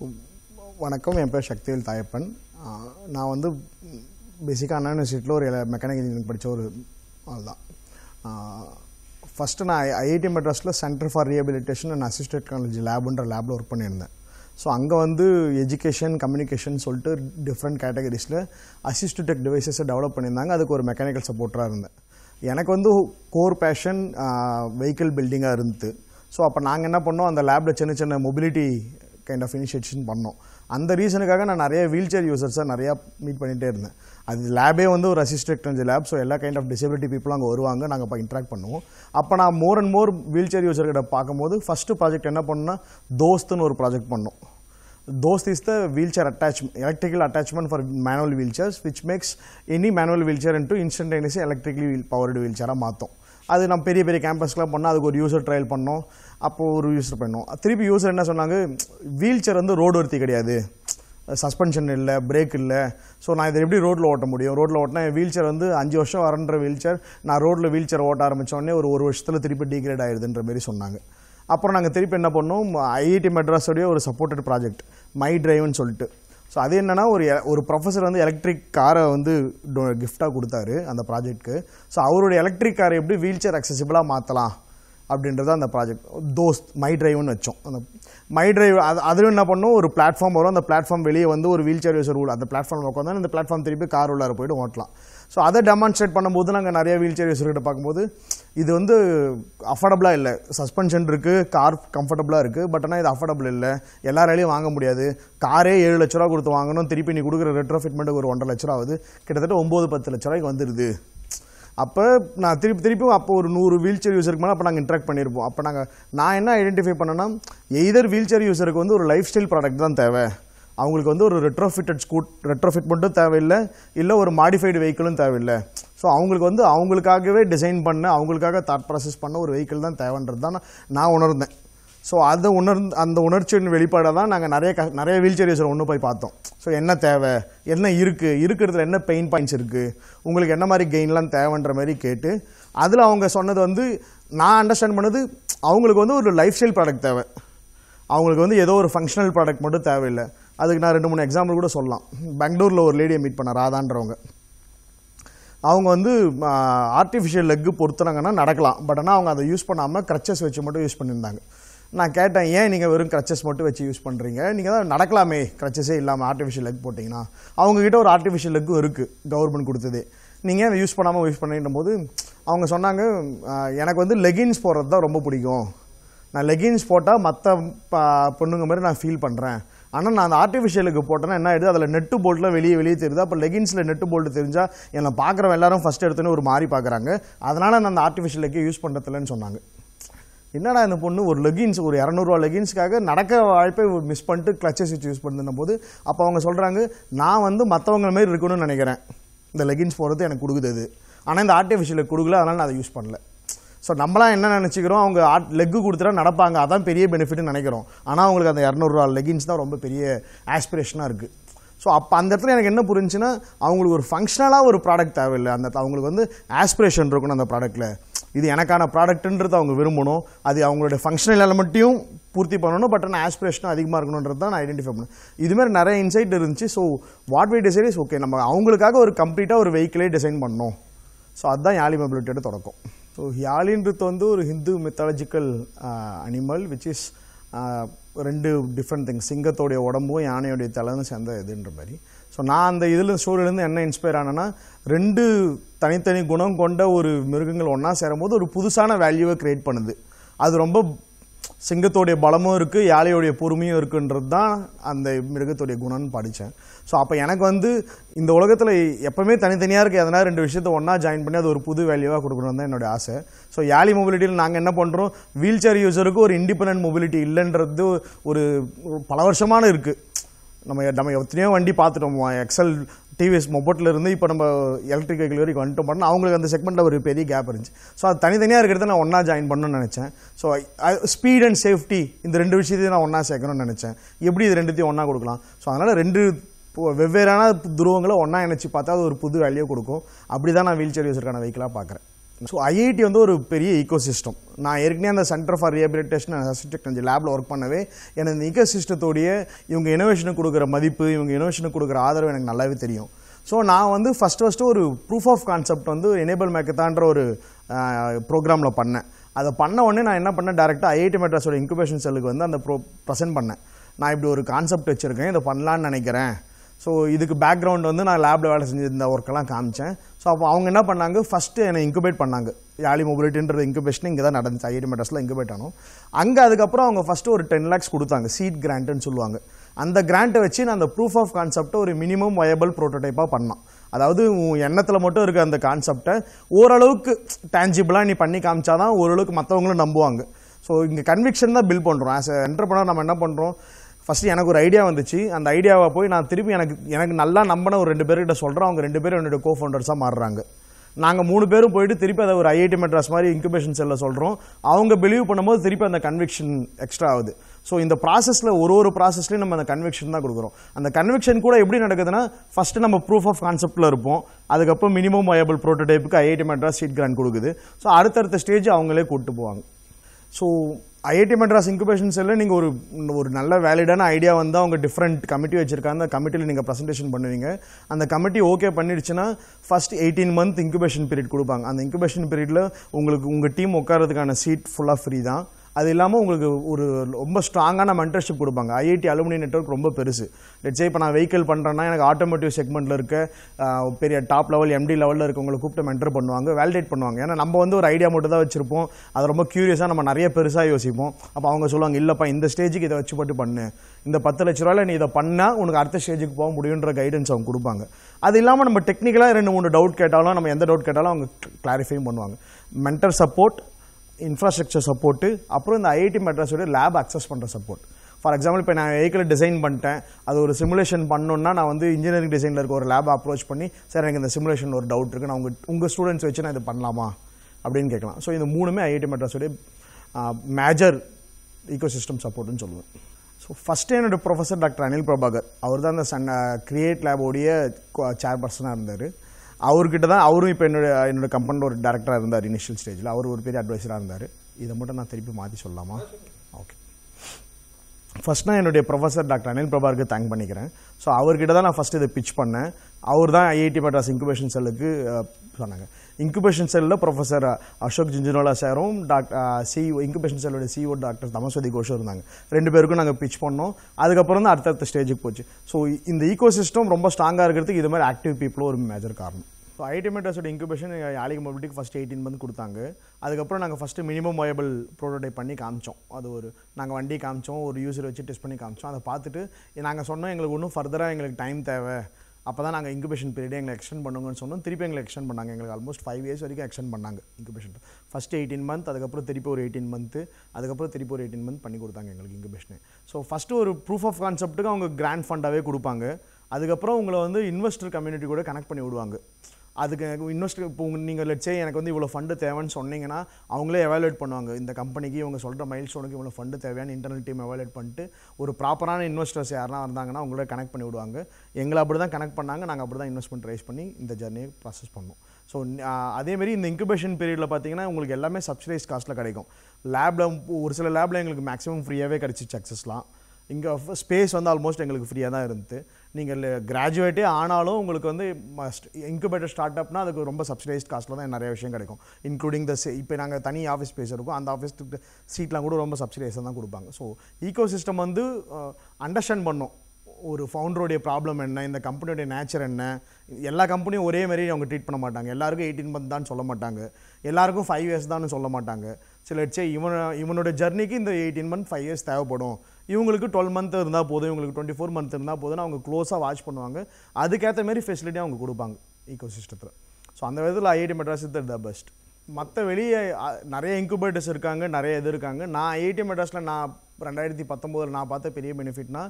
So வணக்கம் என் பேர் சக்திவேல் தாயப்பன். நான் வந்து பேசிக்காக அண்ணா யூனிவர்சிட்டியில் ஒரு மெக்கானிக் இன்ஜினியரிங் படித்த ஒரு ஆள் தான் ஃபஸ்ட்டு நான் ஐஐடி மெட்ராஸில் centre for rehabilitation and assist technology லேபுன்ற லேபில் ஒர்க் பண்ணியிருந்தேன். ஸோ அங்கே வந்து எஜுகேஷன் கம்யூனிகேஷன் சொல்லிட்டு டிஃப்ரெண்ட் கேட்டகரிஸில் அசிஸ்ட் டெக் டிவைசஸை டெவலப் பண்ணியிருந்தாங்க. அதுக்கு ஒரு மெக்கானிக்கல் சப்போர்ட்டராக இருந்தேன். எனக்கு வந்து கோர் பேஷன் வெஹிக்கிள் பில்டிங்காக இருந்தது. ஸோ அப்போ நாங்கள் என்ன பண்ணோம்? அந்த லேபில் சின்ன சின்ன மொபிலிட்டி கைண்ட் ஆஃப் இனிஷியேஷன் பண்ணோம். அந்த ரீசனுக்காக நான் நிறைய வீல் சேர் யூசர்ஸாக நிறையா மீட் பண்ணிகிட்டே இருந்தேன். அது லேபே வந்து ஒரு அசிஸ்ட் லேப் ஸோ எல்லா கைண்ட் ஆஃப் டிசபிலிட்டி பீப்புளும் அங்கே வருவாங்க நாங்கள் இப்போ இன்ட்ராக்ட் பண்ணுவோம். அப்போ நான் more and more wheel chair யூசர்கிட்ட பார்க்கும்போது ஃபஸ்ட்டு ப்ராஜெக்ட் என்ன பண்ணோம்னா தோஸ்துன்னு ஒரு ப்ராஜெக்ட் பண்ணோம். Dost is the wheel chair attachment electrical attachment for manual wheel chairs which makes any manual wheel chair into instantaneous electrically wheel powered wheel சேராக மாற்றும் அது நம்ம பெரிய பெரிய கேம்பஸ்க்குலாம் பண்ணால் அதுக்கு ஒரு யூசர் ட்ரையல் பண்ணோம். அப்போது ஒரு யூஸர் பண்ணோம் திருப்பி யூஸர் என்ன சொன்னாங்க வீல் சேர் வந்து ரோடு ஒருத்தி கிடையாது. சஸ்பென்ஷன் இல்லை பிரேக் இல்லை. ஸோ நான் இதை எப்படி ரோட்டில் ஓட்ட முடியும்? ரோட்டில் ஓட்டினா வீல் சேர் வந்து அஞ்சு வருஷம் வரன்ற வீல் சேர் நான் ரோட்டில் வீல் சேர் ஓட்ட ஆரம்பித்தோடனே ஒரு ஒரு வருஷத்தில் திருப்பி டீக்ரேட் ஆயிடுதுன்ற மாதிரி சொன்னாங்க. அப்புறம் நாங்கள் திருப்பி என்ன பண்ணோம்? ஐஐடி மெட்ராஸோடைய ஒரு சப்போர்ட்டட் ப்ராஜெக்ட் மை டிரைவ்னு சொல்லிட்டு. ஸோ அது என்னென்னா ஒரு ஒரு ப்ரொஃபஸர் வந்து எலக்ட்ரிக் காரை வந்து கிஃப்டாக கொடுத்தாரு அந்த ப்ராஜெக்ட்க்கு ஸோ அவருடைய எலக்ட்ரிக் காரை எப்படி வீல் சேர் அக்சசிபிளாக மாற்றலாம் அப்படின்றது அந்த ப்ராஜெக்ட் தோஸ்த் மை டிரைவ்னு வச்சோம். அந்த மை டிரைவ் அது அதில் என்ன பண்ணும்? ஒரு பிளாட்ஃபார்ம் வரும். அந்த பிளாட்ஃபார்ம் வெளியே வந்து ஒரு வீல் சேர் யூசர் உள்ள அந்த பிளாட்ஃபார்ம் உட்காந்து இந்த பிளாட்ஃபார்ம் திருப்பி கார் உள்ளார போயிட்டு ஓட்டலாம். ஸோ அதை டெமான்ஸ்ட்ரேட் பண்ணும்போது நாங்கள் நிறைய வீல் சேர் யூசர்கிட்ட பார்க்கும்போது இது வந்து அஃபோர்டபுளாக இல்லை. சஸ்பென்ஷன் இருக்குது கார் கம்ஃபர்டபுளாக இருக்குது பட் ஆனால் இது அஃபோர்டபுள் இல்லை. எல்லாராலையும் வாங்க முடியாது. காரே ஏழு லட்ச ரூபா கொடுத்து வாங்கணும். திருப்பி நீ கொடுக்குற ரெட்ரோ ஃபிட்மெண்ட்டுக்கு ஒரு ஒன்றரை லட்ச ரூபா ஆகுது. கிட்டத்தட்ட ஒம்பது பத்து லட்ச ரூபாய்க்கு வந்துடுது அப்போ நான் திருப்பி திருப்பியும் அப்போ ஒரு நூறு வீல் சேர் யூசருக்கு மேலே அப்போ நாங்கள் இன்ட்ராக்ட் பண்ணியிருப்போம் அப்போ நாங்கள் நான் என்ன ஐடென்டிஃபை பண்ணேன்னா எய்தர் வீல் சேர் யூசருக்கு வந்து ஒரு லைஃப் ஸ்டைல் ப்ராடக்ட் தான் தேவை. அவங்களுக்கு வந்து ஒரு ரெட்ரோஃபிட்டட் ஸ்கூட் ரெட்ரோஃபிட் மட்டும் தேவையில்லை. இல்லை ஒரு மாடிஃபைடு வெஹிக்கிளும் தேவையில்லை. ஸோ அவங்களுக்கு வந்து அவங்களுக்காகவே டிசைன் பண்ண அவங்களுக்காக தாட் ப்ராசஸ் பண்ண ஒரு வெஹிக்கிள் தான் தேவைன்றது தான் நான் உணர்ந்தேன். ஸோ அதை உணர்ந்து அந்த உணர்ச்சியின் வெளிப்பாடாக தான் நாங்கள் நிறைய க நிறைய வீல் சேர் யூஸர் ஒன்று போய் பார்த்தோம். ஸோ என்ன தேவை? என்ன இருக்குது இருக்கிறதுல என்ன பெயின் பாயிண்ட்ஸ் இருக்குது உங்களுக்கு என்ன மாதிரி கெயின்லாம் தேவைன்ற மாதிரி கேட்டு அதில் அவங்க சொன்னது வந்து நான் அண்டர்ஸ்டாண்ட் பண்ணது அவங்களுக்கு வந்து ஒரு லைஃப் ஸ்டைல் ப்ராடக்ட் தேவை. அவங்களுக்கு வந்து ஏதோ ஒரு ஃபங்க்ஷனல் ப்ராடக்ட் மட்டும் தேவையில்லை. அதுக்கு நான் ரெண்டு மூணு எக்ஸாம்பிள் கூட சொல்லலாம். பெங்களூரில் ஒரு லேடியை மீட் பண்ண ராதான்றவங்க. அவங்க வந்து ஆர்டிஃபிஷியல் லெக்கு பொறுத்துனாங்கன்னா நடக்கலாம். பட் ஆனால் அவங்க அதை யூஸ் பண்ணாமல் க்ரச்சஸ் வச்சு மட்டும் யூஸ் பண்ணியிருந்தாங்க. நான் கேட்டேன் ஏன் நீங்கள் வெறும் க்ரச்சஸ் மட்டும் வச்சு யூஸ் பண்ணுறீங்க நீங்கள் தான் நடக்கலாமே க்ரச்சஸே இல்லாமல் ஆர்டிஃபிஷியல் லெக் போட்டிங்கன்னா. அவங்கக்கிட்ட ஒரு ஆர்டிஃபிஷியல் லெக்கும் இருக்குது கவர்மெண்ட் கொடுத்தது. நீங்கள் அதை யூஸ் பண்ணாமல் யூஸ் பண்ணிடும் போது அவங்க சொன்னாங்க எனக்கு வந்து லெகின்ஸ் போடுறது தான் ரொம்ப பிடிக்கும். நான் லெகின்ஸ் போட்டால் மற்ற பொண்ணுங்க மாதிரி நான் ஃபீல் பண்ணுறேன் ஆனால் நான் அந்த ஆர்டிஃபிஷியலுக்கு போட்டேன்னா என்ன ஆயிடுது? அதில் நெட்டு போல்ட்டில் வெளியே வெளியே தெரியுது. அப்போ லெகின்ஸில் நெட்டு போல்ட்டு தெரிஞ்சால் என்னை பார்க்குறவங்க எல்லாரும் ஃபஸ்ட் எடுத்தோன்னே ஒரு மாறி பார்க்குறாங்க. அதனால் நான் அந்த ஆர்டிஃபிஷியலுக்கு யூஸ் பண்ணுறதில்லன்னு சொன்னாங்க. என்னடா இந்த பொண்ணு ஒரு லெகின்ஸ் ஒரு இரநூறுவா லெகின்ஸ்க்காக நடக்க வாய்ப்பை மிஸ் பண்ணிட்டு கிளச்சஸ் வச்சு யூஸ் பண்ணும் போது அப்போ அவங்க சொல்கிறாங்க நான் வந்து மற்றவங்க மாதிரி இருக்கணும்னு நினைக்கிறேன். இந்த லெகின்ஸ் போகிறது எனக்கு கொடுக்குது அது ஆனால் இந்த ஆர்டிஃபிஷியலுக்கு கொடுக்கல அதனால் நான் அதை யூஸ் பண்ணல. ஸோ நம்மளாம் என்ன நினச்சிக்கிறோம் அவங்க ஆட் லெக்கு கொடுத்துட்டா நடப்பாங்க. அதான் பெரிய பெனிஃபிட்னு நினைக்கிறோம். ஆனால் அவங்களுக்கு அந்த இரநூறுவா லெகின்ஸ் தான் ரொம்ப பெரிய ஆஸ்பிரேஷனாக இருக்குது ஸோ அப்போ அந்த இடத்துல எனக்கு என்ன புரிஞ்சுன்னா அவங்களுக்கு ஒரு ஃபங்க்ஷனலாக ஒரு ப்ராடக்ட் தேவையில்லை. அந்த அவங்களுக்கு வந்து ஆஸ்பிரேஷன் இருக்கணும் அந்த ப்ராடக்ட்டில் இது எனக்கான ப்ராடக்ட்ன்றது அவங்க விரும்பணும். அது அவங்களுடைய ஃபங்க்ஷனல் எலமெண்ட்டையும் பூர்த்தி பண்ணணும் பட் ஆனால் ஆஸ்பிரேஷனும் அதிகமாக இருக்கணுன்றது தான் நான் ஐடென்டிஃபை பண்ணேன். இதுமாதிரி நிறைய இன்சைட் இருந்துச்சு. So what we decide is okay நம்ம அவங்களுக்காக ஒரு கம்ப்ளீட்டாக ஒரு வெஹிக்கிளே டிசைன் பண்ணோம். ஸோ அதுதான் யாலி மொபிலிட்டியோட தொடக்கம். ஸோ யாலின்றது வந்து ஒரு Hindu mythological animal which is ரெண்டு டிஃப்ரெண்ட் திங்ஸ் சிங்கத்தோடைய உடம்பும் யானையோடைய தலைன்னு சேர்ந்த இதுன்ற மாதிரி. ஸோ நான் அந்த இதில் ஸ்டோரியிலேருந்து என்ன இன்ஸ்பயர் ஆனேன்னா ரெண்டு தனித்தனி குணம் கொண்ட ஒரு மிருகங்கள் ஒன்றா சேரும்போது ஒரு புதுசான வேல்யூவை க்ரியேட் பண்ணுது. அது ரொம்ப சிங்கத்தோடைய பலமும் இருக்குது யாழையோடைய பொறுமையும் இருக்குன்றது தான் அந்த மிருகத்தோடைய குணம்னு படித்தேன் ஸோ அப்போ எனக்கு வந்து இந்த உலகத்தில் எப்பவுமே தனித்தனியாக இருக்க எதனா ரெண்டு விஷயத்தை ஒன்றா ஜாயின் பண்ணி அது ஒரு புது வேல்யூவாக கொடுக்கணும் தான் என்னோட ஆசை. ஸோ யாழி மொபிலிட்டியில் நாங்கள் என்ன பண்ணுறோம் வீல் சேர் யூஸருக்கு ஒரு இண்டிபெண்ட் மொபிலிட்டி இல்லைன்றது ஒரு பல வருஷமான இருக்குது நம்ம நம்ம எத்தனையோ வண்டி பார்த்துட்டோம். எக்ஸல் டிவிஎஸ் மொபோட்டில் இருந்து இப்போ நம்ம எலக்ட்ரிக் வெஹிக்கிள் வரைக்கும் வந்துட்டோம். பண்ணால் அவங்களுக்கு அந்த செக்மெண்ட்டில் ஒரு பெரிய கேப் இருந்துச்சு. ஸோ அது தனித்தனியாக இருக்கிறத நான் ஒன்றா ஜாயின் பண்ணணும்னு நினச்சேன். ஸோ ஸ்பீட் அண்ட் சேஃப்டி இந்த ரெண்டு விஷயத்தையும் நான் ஒன்றா சேர்க்கணும்னு நினச்சேன். எப்படி இது ரெண்டுத்தையும் ஒன்றா கொடுக்கலாம்? ஸோ அதனால் ரெண்டு வெவ்வேறான துருவங்களை ஒன்றா இணைச்சு பார்த்தா அது ஒரு புது வேல்யூ கொடுக்கும். அப்படி தான் நான் வீல் சேர் யூஸருக்கான வெஹிக்கிளாக பார்க்குறேன். ஸோ ஐஐடி வந்து ஒரு பெரிய ஈக்கோ சிஸ்டம் நான் ஏற்கனவே அந்த centre for rehabilitation and assist technology லேபில் ஒர்க் பண்ணவே எனக்கு இந்த ஈகோ சிஸ்டத்தோடைய இவங்க இனோவேஷனுக்கு கொடுக்குற மதிப்பு இவங்க இனோவேஷனுக்கு கொடுக்குற ஆதரவு எனக்கு நல்லாவே தெரியும். ஸோ நான் வந்து ஃபஸ்ட் ஃபஸ்ட்டு ஒரு ப்ரூஃப் ஆஃப் கான்செப்ட் வந்து எனேபிள் மேக்கத்தான்ற ஒரு ப்ரோக்ராமில் பண்ணேன். அதை பண்ண உடனே நான் என்ன பண்ணேன்? டேரெக்டாக ஐஐடி மெட்ராஸோட இன்குபேஷன் செல்லுக்கு வந்து அந்த ப்ரோ ப்ரெசென்ட் பண்ணேன். நான் இப்படி ஒரு கான்செப்ட் வச்சுருக்கேன் இதை பண்ணலான்னு நினைக்கிறேன். ஸோ இதுக்கு பேக்ரவுண்ட் வந்து நான் லேபில் வேலை செஞ்சிருந்த ஒர்க்கெல்லாம் காமிச்சேன். ஸோ அப்போ அவங்க என்ன பண்ணாங்க? ஃபஸ்ட்டு என்னை இன்குபேட் பண்ணாங்க. யாலி மொபிலிட்டின்றது இன்குபேஷன் இங்கே தான் நடந்துச்சு ஐஐடி மெட்ராஸில் இன்குபேட் ஆனோம். அங்கே அதுக்கப்புறம் அவங்க ஃபஸ்ட்டு ஒரு டென் லேக்ஸ் கொடுத்தாங்க. சீட் கிராண்ட்டுன்னு சொல்லுவாங்க. அந்த கிராண்ட்டை வச்சு நான் அந்த ப்ரூஃப் ஆஃப் கான்செப்டை ஒரு மினிமம் வயபிள் ப்ரோட்டோடைப்பாக பண்ணான். அதாவது உன் எண்ணத்தில் மட்டும் இருக்க அந்த கான்செப்டை ஓரளவுக்கு டேஞ்சிபிளாக நீ பண்ணி காமிச்சாதான் ஓரளவுக்கு மற்றவங்களும் நம்புவாங்க. ஸோ இங்கே கன்விக்ஷன் தான் பில் பண்ணுறோம் ஆஸ் என்டர்பிரனர் நம்ம என்ன பண்ணுறோம் ஃபஸ்ட்டு எனக்கு ஒரு ஐடியா வந்துச்சு. அந்த ஐடியாவை போய் நான் திருப்பி எனக்கு எனக்கு நல்லா நம்பின ஒரு ரெண்டு பேர்கிட்ட சொல்கிறேன் அவங்க ரெண்டு பேரும் என்னோட கோ ஃபவுண்டர்ஸாக மாறுறாங்க. நாங்கள் மூணு பேரும் போயிட்டு திருப்பி அதை ஒரு ஐஐடி மெட்ராஸ் மாதிரி இன்குபேஷன் செல்லில் சொல்கிறோம் அவங்க பிலீவ் பண்ணும்போது திருப்பி அந்த கன்விக்ஷன் எக்ஸ்ட்ரா ஆகுது. ஸோ இந்த ப்ராசஸில் ஒரு ஒரு ப்ராசஸ்லையும் நம்ம அந்த கன்விக்ஷன் தான் கொடுக்குறோம். அந்த கன்விக்ஷன் கூட எப்படி நடக்குதுன்னா ஃபஸ்ட்டு நம்ம ப்ரூஃப் ஆஃப் கான்செப்ட்டில் இருப்போம். அதுக்கப்புறம் மினிமம் வயபிள் ப்ரோட்டோடைப்புக்கு ஐஐடி மெட்ராஸ் சீட் கிராண்ட் கொடுக்குது. ஸோ அடுத்தடுத்த ஸ்டேஜ் அவங்களே கூப்பிட்டு போவாங்க. ஸோ ஐஐடி மெட்ராஸ் இன்குபேஷன் செல்லில் நீங்கள் ஒரு ஒரு நல்ல வேலிடான ஐடியா வந்து அவங்க டிஃப்ரெண்ட் கமிட்டி வச்சுருக்காங்க அந்த கமிட்டியில் நீங்கள் ப்ரெசன்டேஷன் பண்ணுவீங்க. அந்த committee okay பண்ணிடுச்சுன்னா first eighteen month incubation period கொடுப்பாங்க. அந்த இன்குபேஷன் பீரியடில் உங்களுக்கு உங்கள் டீம் உட்காரதுக்கான சீட் ஃபுல்லாக ஃப்ரீ தான். அது இல்லாமல் உங்களுக்கு ஒரு ரொம்ப ஸ்ட்ராங்கான மென்டர்ஷிப் கொடுப்பாங்க. ஐஐடி அலுமினி நெட்வொர்க் ரொம்ப பெருசு. லெட்ஸே இப்போ நான் வெஹிக்கிள் பண்ணுறேன்னா எனக்கு ஆட்டோமோட்டிவ் செக்மெண்ட்டில் இருக்க பெரிய டாப் லெவல் எம்டி லெவலில் இருக்கவங்களை கூப்பிட்டு மென்டர் பண்ணுவாங்க வேலிடேட் பண்ணுவாங்க. ஏன்னா நம்ம வந்து ஒரு ஐடியா மட்டும் தான் வச்சிருப்போம். அது ரொம்ப க்யூரியஸாக நம்ம நிறைய பெருசாக யோசிப்போம். அப்போ அவங்க சொல்லுவாங்க இல்லைப்பா இந்த ஸ்டேஜுக்கு இதை வச்சு போட்டு பண்ணு. இந்த பத்து லட்ச ரூபாயில் நீ இதை பண்ணால் உனக்கு அடுத்த ஸ்டேஜுக்கு போக முடியுன்ற கைடன்ஸ் அவங்க கொடுப்பாங்க. அது இல்லாமல் நம்ம டெக்னிக்கலாக ரெண்டு மூணு டவுட் கேட்டாலும் நம்ம எந்த டவுட் கேட்டாலும் அவங்க கிளாரிஃபையும் பண்ணுவாங்க. மென்டர் சப்போர்ட் இன்ஃப்ராஸ்ட்ரக்சர் சப்போர்ட்டு அப்புறம் இந்த ஐஐடி மெட்ராஸோட லேப் அக்சஸ் பண்ணுற சப்போர்ட் ஃபார் எக்ஸாம்பிள் இப்போ நான் வெஹிக்கிளை டிசைன் பண்ணிட்டேன். அது ஒரு சிமுலேஷன் பண்ணணுன்னா நான் வந்து இன்ஜினியரிங் டிசைனில் இருக்க ஒரு லேப் அப்ரோச் பண்ணி சார் எனக்கு இந்த சிமுலேஷன் ஒரு டவுட் இருக்குது நான் உங்கள் உங்கள் ஸ்டூடெண்ட்ஸ் வச்சு நான் இது பண்ணலாமா? அப்படின்னு கேட்கலாம். ஸோ இந்த மூணுமே ஐஐடி மெட்ராஸோடைய மேஜர் ஈகோசிஸ்டம் சப்போர்ட்னு சொல்லுவேன். ஸோ ஃபஸ்ட்டு என்னோடய ப்ரொஃபஸர் டாக்டர் அனில் பிரபாகர். அவர் தான் அந்த சன் கிரியேட் லேபோடைய சேர்பர்சனாக இருந்தார். அவர்கிட்ட தான் அவரும் இப்போ என்னோட என்னோட கம்பெனியில் ஒரு டேரக்டராக இருந்தார் இனிஷியல் ஸ்டேஜில் அவர் ஒரு பெரிய அட்வைசராக இருந்தார். இதை மட்டும் நான் திருப்பி மாற்றி சொல்லலாமா? ஓகே ஃபர்ஸ்ட் நான் என்னுடைய ப்ரொஃபஸர் டாக்டர் அனில் பிரபாருக்கு தேங்க் பண்ணிக்கிறேன். ஸோ அவர்கிட்ட தான் நான் ஃபஸ்ட் இதை பிச் பண்ணேன். அவர் தான் ஐஐடி மெட்ராஸ் இன்குபேஷன் செல்லுக்கு சொன்னாங்க. இன்குபேஷன் செல்லில் ப்ரொஃபஸர் அசோக் ஜிஞ்சினோலா சாரும் டாக்டர் சி இன்குபேஷன் செல்லோட சிஓ டாக்டர் தமஸ்வதி கோஷும் இருந்தாங்க. ரெண்டு பேருக்கும் நாங்கள் பிச் பண்ணோம். அதுக்கப்புறம் தான் அடுத்தடுத்த ஸ்டேஜுக்கு போச்சு. ஸோ இந்த ஈகோ சிஸ்டம் ரொம்ப ஸ்ட்ராங்காக இருக்கிறதுக்கு இது மாதிரி ஆக்டிவ் பீப்புளும் ஒரு மேஜர் காரணம். ஸோ ஐடி மெட்ரஸோட இன்குபேஷன் யாலிக மொபிலிட்டிக்கு ஃபஸ்ட் எயிட்டீன் மந்த் கொடுத்தாங்க. அதுக்கப்புறம் நாங்கள் ஃபஸ்ட்டு மினிமம் வயபிள் ப்ரோட்டோடைப் பண்ணி காமிச்சோம். அது ஒரு நாங்கள் வண்டி காமிச்சோம் ஒரு யூசர் வச்சு டெஸ்ட் பண்ணி காமிச்சோம். அதை பார்த்துட்டு நாங்கள் சொன்னோம் எங்களுக்கு ஒன்றும் ஃபர்தராக எங்களுக்கு டைம் தேவை. அப்போ தான் நாங்கள் இன்குபேஷன் பீரியடே எங்களை எக்ஸ்டெண்ட் பண்ணுங்கன்னு சொன்னோம். திருப்பி எங்களை எக்ஸ்டெண்ட் பண்ணாங்க. எங்களுக்கு ஆல்மோஸ்ட் ஃபைவ் இயர்ஸ் வரைக்கும் எக்ஸ்டெண்ட் பண்ணாங்க இன்குபேஷன் ஃபஸ்ட்டு எயிட்டீன் மந்த் அதுக்கப்புறம் திருப்பி ஒரு எயிட்டீன் மந்த்து அதுக்கப்புறம் திருப்பி ஒரு எயிட்டீன் மந்த் பண்ணி கொடுத்தாங்க எங்களுக்கு இன்குபேஷனு ஸோ ஃபஸ்ட்டு ஒரு ப்ரூஃப் ஆஃப் கான்செப்ட்டுக்கு அவங்க கிராண்ட் ஃபண்டாகவே கொடுப்பாங்க. அதுக்கப்புறம் உங்களை வந்து இன்வெஸ்டர் கம்யூனிட்டி கூட கனெக்ட் பண்ணி விடுவாங்க. அதுக்கு இன்வெஸ்ட் இப்போ நீங்கள் லட்சே எனக்கு வந்து இவ்வளோ ஃபண்டு தேவைன்னு சொன்னீங்கன்னா அவங்களே எவாலுவேட் பண்ணுவாங்க. இந்த கம்பெனிக்கு இவங்க சொல்கிற மைல் ஸ்டோனுக்கு இவ்வளோ ஃபண்டு தேவையான இன்டர்னல் டீம் எவாலுவேட் பண்ணிட்டு ஒரு ப்ராப்பரான இன்வெஸ்டர்ஸ் யாரெல்லாம் இருந்தாங்கன்னா அவங்கள கனெக்ட் பண்ணி விடுவாங்க. எங்களை அப்படி தான் கனெக்ட் பண்ணாங்க. நாங்கள் அப்படி தான் இன்வெஸ்ட்மெண்ட் ரைஸ் பண்ணி இந்த ஜர்னியை ப்ராசஸ் பண்ணோம். ஸோ அதேமாரி இந்த இன்குபேஷன் பீரியடில் பார்த்தீங்கன்னா உங்களுக்கு எல்லாமே சப்சிடைஸ் காஸ்ட்டில் கிடைக்கும். லேபில் ஒரு சில லேபில் எங்களுக்கு மேக்ஸிமம் ஃப்ரீயாகவே கிடச்சிச்சு அக்சஸ்லாம் இங்கே ஸ்பேஸ் வந்து ஆல்மோஸ்ட் எங்களுக்கு ஃப்ரீயாக தான் இருந்தது. நீங்கள் கிராஜுவேட்டே ஆனாலும் உங்களுக்கு வந்து இன்குபேட்டர் ஸ்டார்ட் அப்னா அதுக்கு ரொம்ப சப்சிடைஸ்ட் காஸ்ட்டில் தான் நிறைய விஷயம் கிடைக்கும். இன்க்ளூடிங் த இப்போ நாங்கள் தனி ஆஃபீஸ் ஸ்பேஸ் இருக்கும். அந்த ஆஃபீஸ்க்கு சீட்லாம் கூட ரொம்ப சப்சிடைஸாக தான் கொடுப்பாங்க. ஸோ ஈகோ சிஸ்டம் வந்து அண்டர்ஸ்டாண்ட் பண்ணோம். ஒரு ஃபவுண்டருடைய ப்ராப்ளம் என்ன? இந்த கம்பெனியோடைய நேச்சர் என்ன? எல்லா கம்பெனியும் ஒரே மாதிரி அவங்க ட்ரீட் பண்ண மாட்டாங்க. எல்லாருக்கும் எயிட்டீன் மந்த் தான் சொல்ல மாட்டாங்க. எல்லாருக்கும் ஃபைவ் இயர்ஸ் தான் சொல்ல மாட்டாங்க. சில சே இவன் இவனோட ஜர்னிக்கு இந்த எயிட்டீன் மந்த் ஃபைவ் இயர்ஸ் தேவைப்படும். இவங்களுக்கு டுவெல் மந்த் இருந்தால் போதும் இவங்களுக்கு டுவெண்ட்டி ஃபோர் மந்த் இருந்தால் போதும்னு அவங்க க்ளோஸாக வாட்ச் பண்ணுவாங்க. அதுக்கேற்ற மாதிரி ஃபெசிலிட்டி அவங்க கொடுப்பாங்க ஈகோ சிஸ்டத்தில் ஸோ அந்த விதத்தில் IIT Madras is the best மற்ற வெளியே நிறைய இன்குபேட்டர்ஸ் இருக்காங்க நிறைய இது இருக்காங்க. நான் ஐஐடி மெட்ராஸில் நான் ரெண்டாயிரத்தி பத்தொம்போதில் நான் பார்த்த பெரிய பெனிஃபிட்னா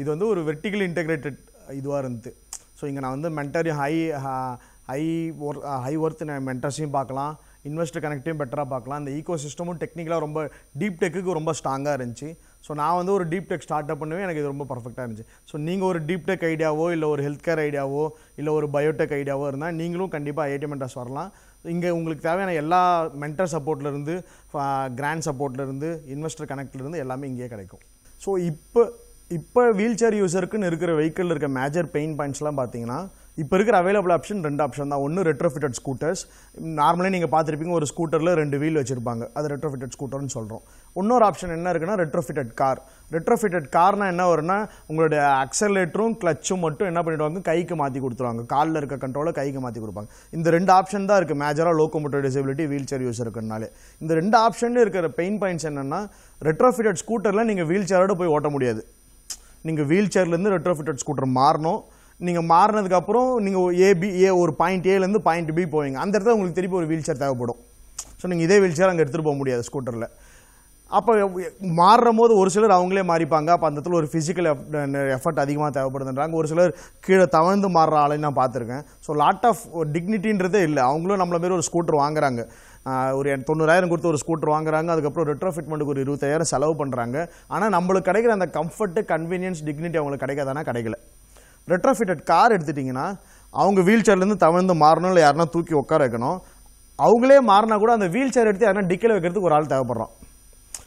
இது வந்து ஒரு வெர்டிகல் இன்டெகிரேட்டட் இதுவாக இருந்தது. ஸோ இங்கே நான் வந்து மென்டரி high high work high worth மென்டர்ஸையும் பார்க்கலாம். இன்வெஸ்டர் கனெக்டையும் பெட்டராக பார்க்கலாம். அந்த ஈகோ சிஸ்டமும் டெக்னிக்கலாக ரொம்ப டீப் டெக்குக்கு ரொம்ப ஸ்ட்ராங்காக இருந்துச்சு. ஸோ நான் வந்து ஒரு டீப் டெக் ஸ்டார்ட் அப் பண்ணுவேன். எனக்கு இது ரொம்ப பர்ஃபெக்டாக இருந்துச்சு. ஸோ நீங்கள் ஒரு டீப் டெக் ஐடியாவோ இல்லை ஒரு ஹெல்த் கேர் ஐடியாவோ இல்லை ஒரு பயோடெக் ஐடியாவோ இருந்தால் நீங்களும் கண்டிப்பாக ஐஐடி மென்டர்ஸ் வரலாம். இங்கே உங்களுக்கு தேவையான எல்லா மென்டர் சப்போர்ட்லேருந்து கிராண்ட் சப்போர்ட்லேருந்து இன்வெஸ்டர் கனெக்ட்லேருந்து எல்லாமே இங்கேயே கிடைக்கும். ஸோ இப்போ இப்போ வீல் சேர் யூஸருக்குன்னு இருக்கிற வெஹிக்கிள் இருக்க மேஜர் பெயின் பாயிண்ட்ஸ்லாம் பார்த்தீங்கன்னா இப்போ இருக்கிற அவைலபிள் ஆப்ஷன் ரெண்டு ஆப்ஷன் தான். ஒன்று ரெட்ரோஃபிட்டட் ஸ்கூட்டர்ஸ் நார்மலாக நீங்கள் பார்த்துருப்பீங்க ஒரு ஸ்கூட்டரில் ரெண்டு வீல் வச்சுருப்பாங்க. அது ரெட்ரோஃபிட்டட் ஸ்கூட்டர்னு சொல்கிறோம் இன்னொரு ஆப்ஷன் என்ன இருக்குன்னா ரெட்ரோஃபிட்டட் கார் ரெட்ரோஃபிட்டட் கார்னால் என்ன வரும்னா உங்களுடைய அக்சலேட்டரும் கிளச்சும் மட்டும் என்ன பண்ணிடுவாங்க? கைக்கு மாற்றி கொடுத்துருவாங்க. காலில் இருக்க கண்ட்ரோலை கைக்கு மாற்றி கொடுப்பாங்க. இந்த ரெண்டு ஆப்ஷன் தான் இருக்குது மேஜராக locomotor disability wheel chair use இருக்குனாலே இந்த ரெண்டு ஆப்ஷன் இருக்கிற பெயின் பாயிண்ட்ஸ் என்னென்னா ரெட்ரோஃபிட்டட் ஸ்கூட்டரில் நீங்கள் வீல் சேரோட போய் ஓட்ட முடியாது. நீங்கள் வீல் சேர்லேருந்து ரெட்ரோஃபிட்டட் ஸ்கூட்டர் மாறணும். நீங்கள் மாறினதுக்கப்புறம் நீங்கள் ஏபி ஏ ஒரு பாயிண்ட் ஏலேருந்து பாயிண்ட் பி போவீங்க. அந்த இடத்துல உங்களுக்கு திருப்பி ஒரு வீல் சேர் தேவைப்படும். ஸோ நீங்கள் இதே வீல் சேர் அங்கே எடுத்துகிட்டு போக முடியாது ஸ்கூட்டரில் அப்போ மாறும் போது ஒரு சிலர் அவங்களே மாறிப்பாங்க. அப்போ அந்த இடத்துல ஒரு ஃபிசிக்கல் எஃபர்ட் அதிகமாக தேவைப்படுதுன்றாங்க. ஒரு சிலர் கீழே தவழ்ந்து மாறுற ஆளையும் நான் பார்த்துருக்கேன். ஸோ லாட் ஆஃப் டிக்னிட்டின்றதே இல்லை. அவங்களும் நம்மள மாரி ஒரு ஸ்கூட்டர் வாங்குறாங்க. ஒரு தொண்ணூறாயிரம் கொடுத்து ஒரு ஸ்கூட்டர் வாங்குறாங்க. அதுக்கப்புறம் ரெட்ரோஃபிட்மெண்ட்டுக்கு ஒரு இருபத்தாயிரம் செலவு பண்ணுறாங்க ஆனால் நம்மளுக்கு கிடைக்கிற அந்த கம்ஃபர்ட்டு கன்வீனியன்ஸ் டிக்னிட்டி அவங்களுக்கு கிடைக்காதானா கிடைக்கல. ரெட்ரோஃபிட்டட் கார் எடுத்துட்டிங்கன்னா அவங்க வீல் சேர்லேருந்து தவிர்ந்து மாறணும் இல்லை யாருனா தூக்கி உட்கார வைக்கணும். அவங்களே மாறினா கூட அந்த வீல் சேர் எடுத்து யாருனா டிக்கில் வைக்கிறதுக்கு ஒரு ஆள் தேவைப்படுறோம்.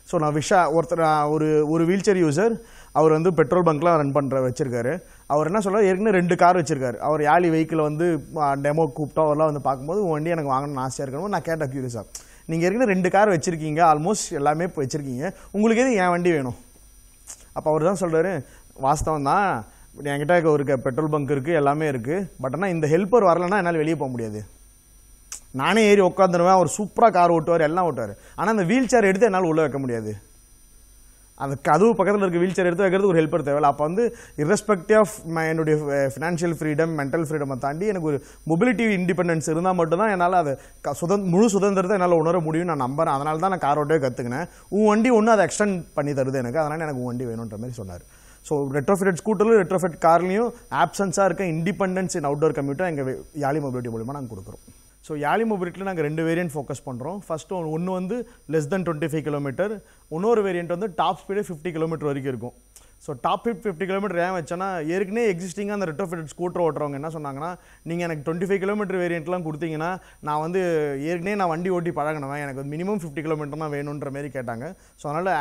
ஸோ நான் விஷா ஒருத்தர் நான் ஒரு ஒரு வீல் சேர் யூசர் அவர் வந்து பெட்ரோல் பங்க்லாம் ரன் பண்ணுற வச்சுருக்காரு. அவர் என்ன சொல்கிறார் ஏற்கனவே ரெண்டு கார் வச்சிருக்காரு. அவர் யாழி வெஹிக்கிள் வந்து டெமோ கூப்பிட்டா அவர்லாம் வந்து பார்க்கும்போது உன் வண்டி எனக்கு வாங்கணும்னு ஆசையாக இருக்கணும் நான் கேட்டேன் க்யூரியஸாக நீங்கள் ஏற்கனவே ரெண்டு கார் வச்சுருக்கீங்க ஆல்மோஸ்ட் எல்லாமே இப்போ உங்களுக்கு எது என் வண்டி வேணும்? அப்போ அவர் தான் சொல்கிறாரு வாஸ்தவம் தான் என்கிட்ட ஒரு பெட்ரோல் பங்க் இருக்குது எல்லாமே இருக்குது பட் ஆனால் இந்த ஹெல்ப்பர் வரலன்னா என்னால் வெளியே போக முடியாது. நானே ஏறி உட்காந்துருவேன் அவர் சூப்பராக கார் ஓட்டுவார் எல்லாம் ஓட்டுவார். ஆனால் அந்த வீல் சேர் எடுத்து என்னால் உள்ளே வைக்க முடியாது. அந்த கதவு பக்கத்தில் இருக்க வீல் சேர் எடுத்து வைக்கிறது ஒரு ஹெல்ப்பர் தேவை அப்போ வந்து இரஸ்பெக்டிவ் ஆஃப் என்னுடைய ஃபினான்ஷியல் ஃப்ரீடம் மென்டல் ஃப்ரீடமை தாண்டி எனக்கு ஒரு மொபிலிட்டி இண்டிபெண்டன்ஸ் இருந்தால் மட்டும்தான் என்னால் அதை க- முழு சுதந்திரத்தை என்னால் உணர முடியும் நான் நம்புறேன். அதனால தான் நான் கார் ஓட்டவே கற்றுக்கினேன் உன் வண்டி ஒன்று அதை எக்ஸ்டெண்ட் பண்ணி தருது எனக்கு. அதனால் எனக்கு உன் வண்டி வேணுன்ற மாதிரி சொன்னார். ஸோ ரெட்ரோஃபிட்டட் ஸ்கூட்டர்லையும் ரெட்ரோஃபிட் கார்லையும் ஆப்சன்ஸாக இருக்க இண்டிபெண்டன்ஸ் இன் அவுட்டோர் கம்ப்யூட்டர் எங்கள் யாலி மொபிலிட்டி மூலிமா நாங்கள் கொடுக்குறோம். ஸோ யாலி மொபிலிட்டியில் நாங்கள் ரெண்டு வேரியன்ட் ஃபோக்கஸ் பண்ணுறோம் ஃபஸ்ட்டு ஒன்று வந்து less than twenty five kilometre இன்னொரு வேரியன்ட் வந்து டாப் ஸ்பீடு ஃபிஃப்டி கிலோமீட்டர் வரைக்கும் இருக்கும். So top fifth fifty kilometre ஏன் வச்சேன்னா ஏற்கனவே எக்ஸிஸ்டிங்காக அந்த ரெட்டோஃபிட் ஸ்கூட்டர் ஓட்டுறவங்க என்ன சொன்னாங்கன்னா நீங்கள் எனக்கு டுவெண்ட்டி ஃபைவ் கிலோமீட்டர் வேரியண்ட்லாம் கொடுத்தீங்கன்னா நான் வந்து ஏற்கனவே நான் வண்டி ஓட்டி பழகினவன். எனக்கு மினிமம் ஃபிஃப்டி கிலோமீட்டர் தான் வேணுன்ற மாதிரி கேட்டாங்க. ஸோ அதனால்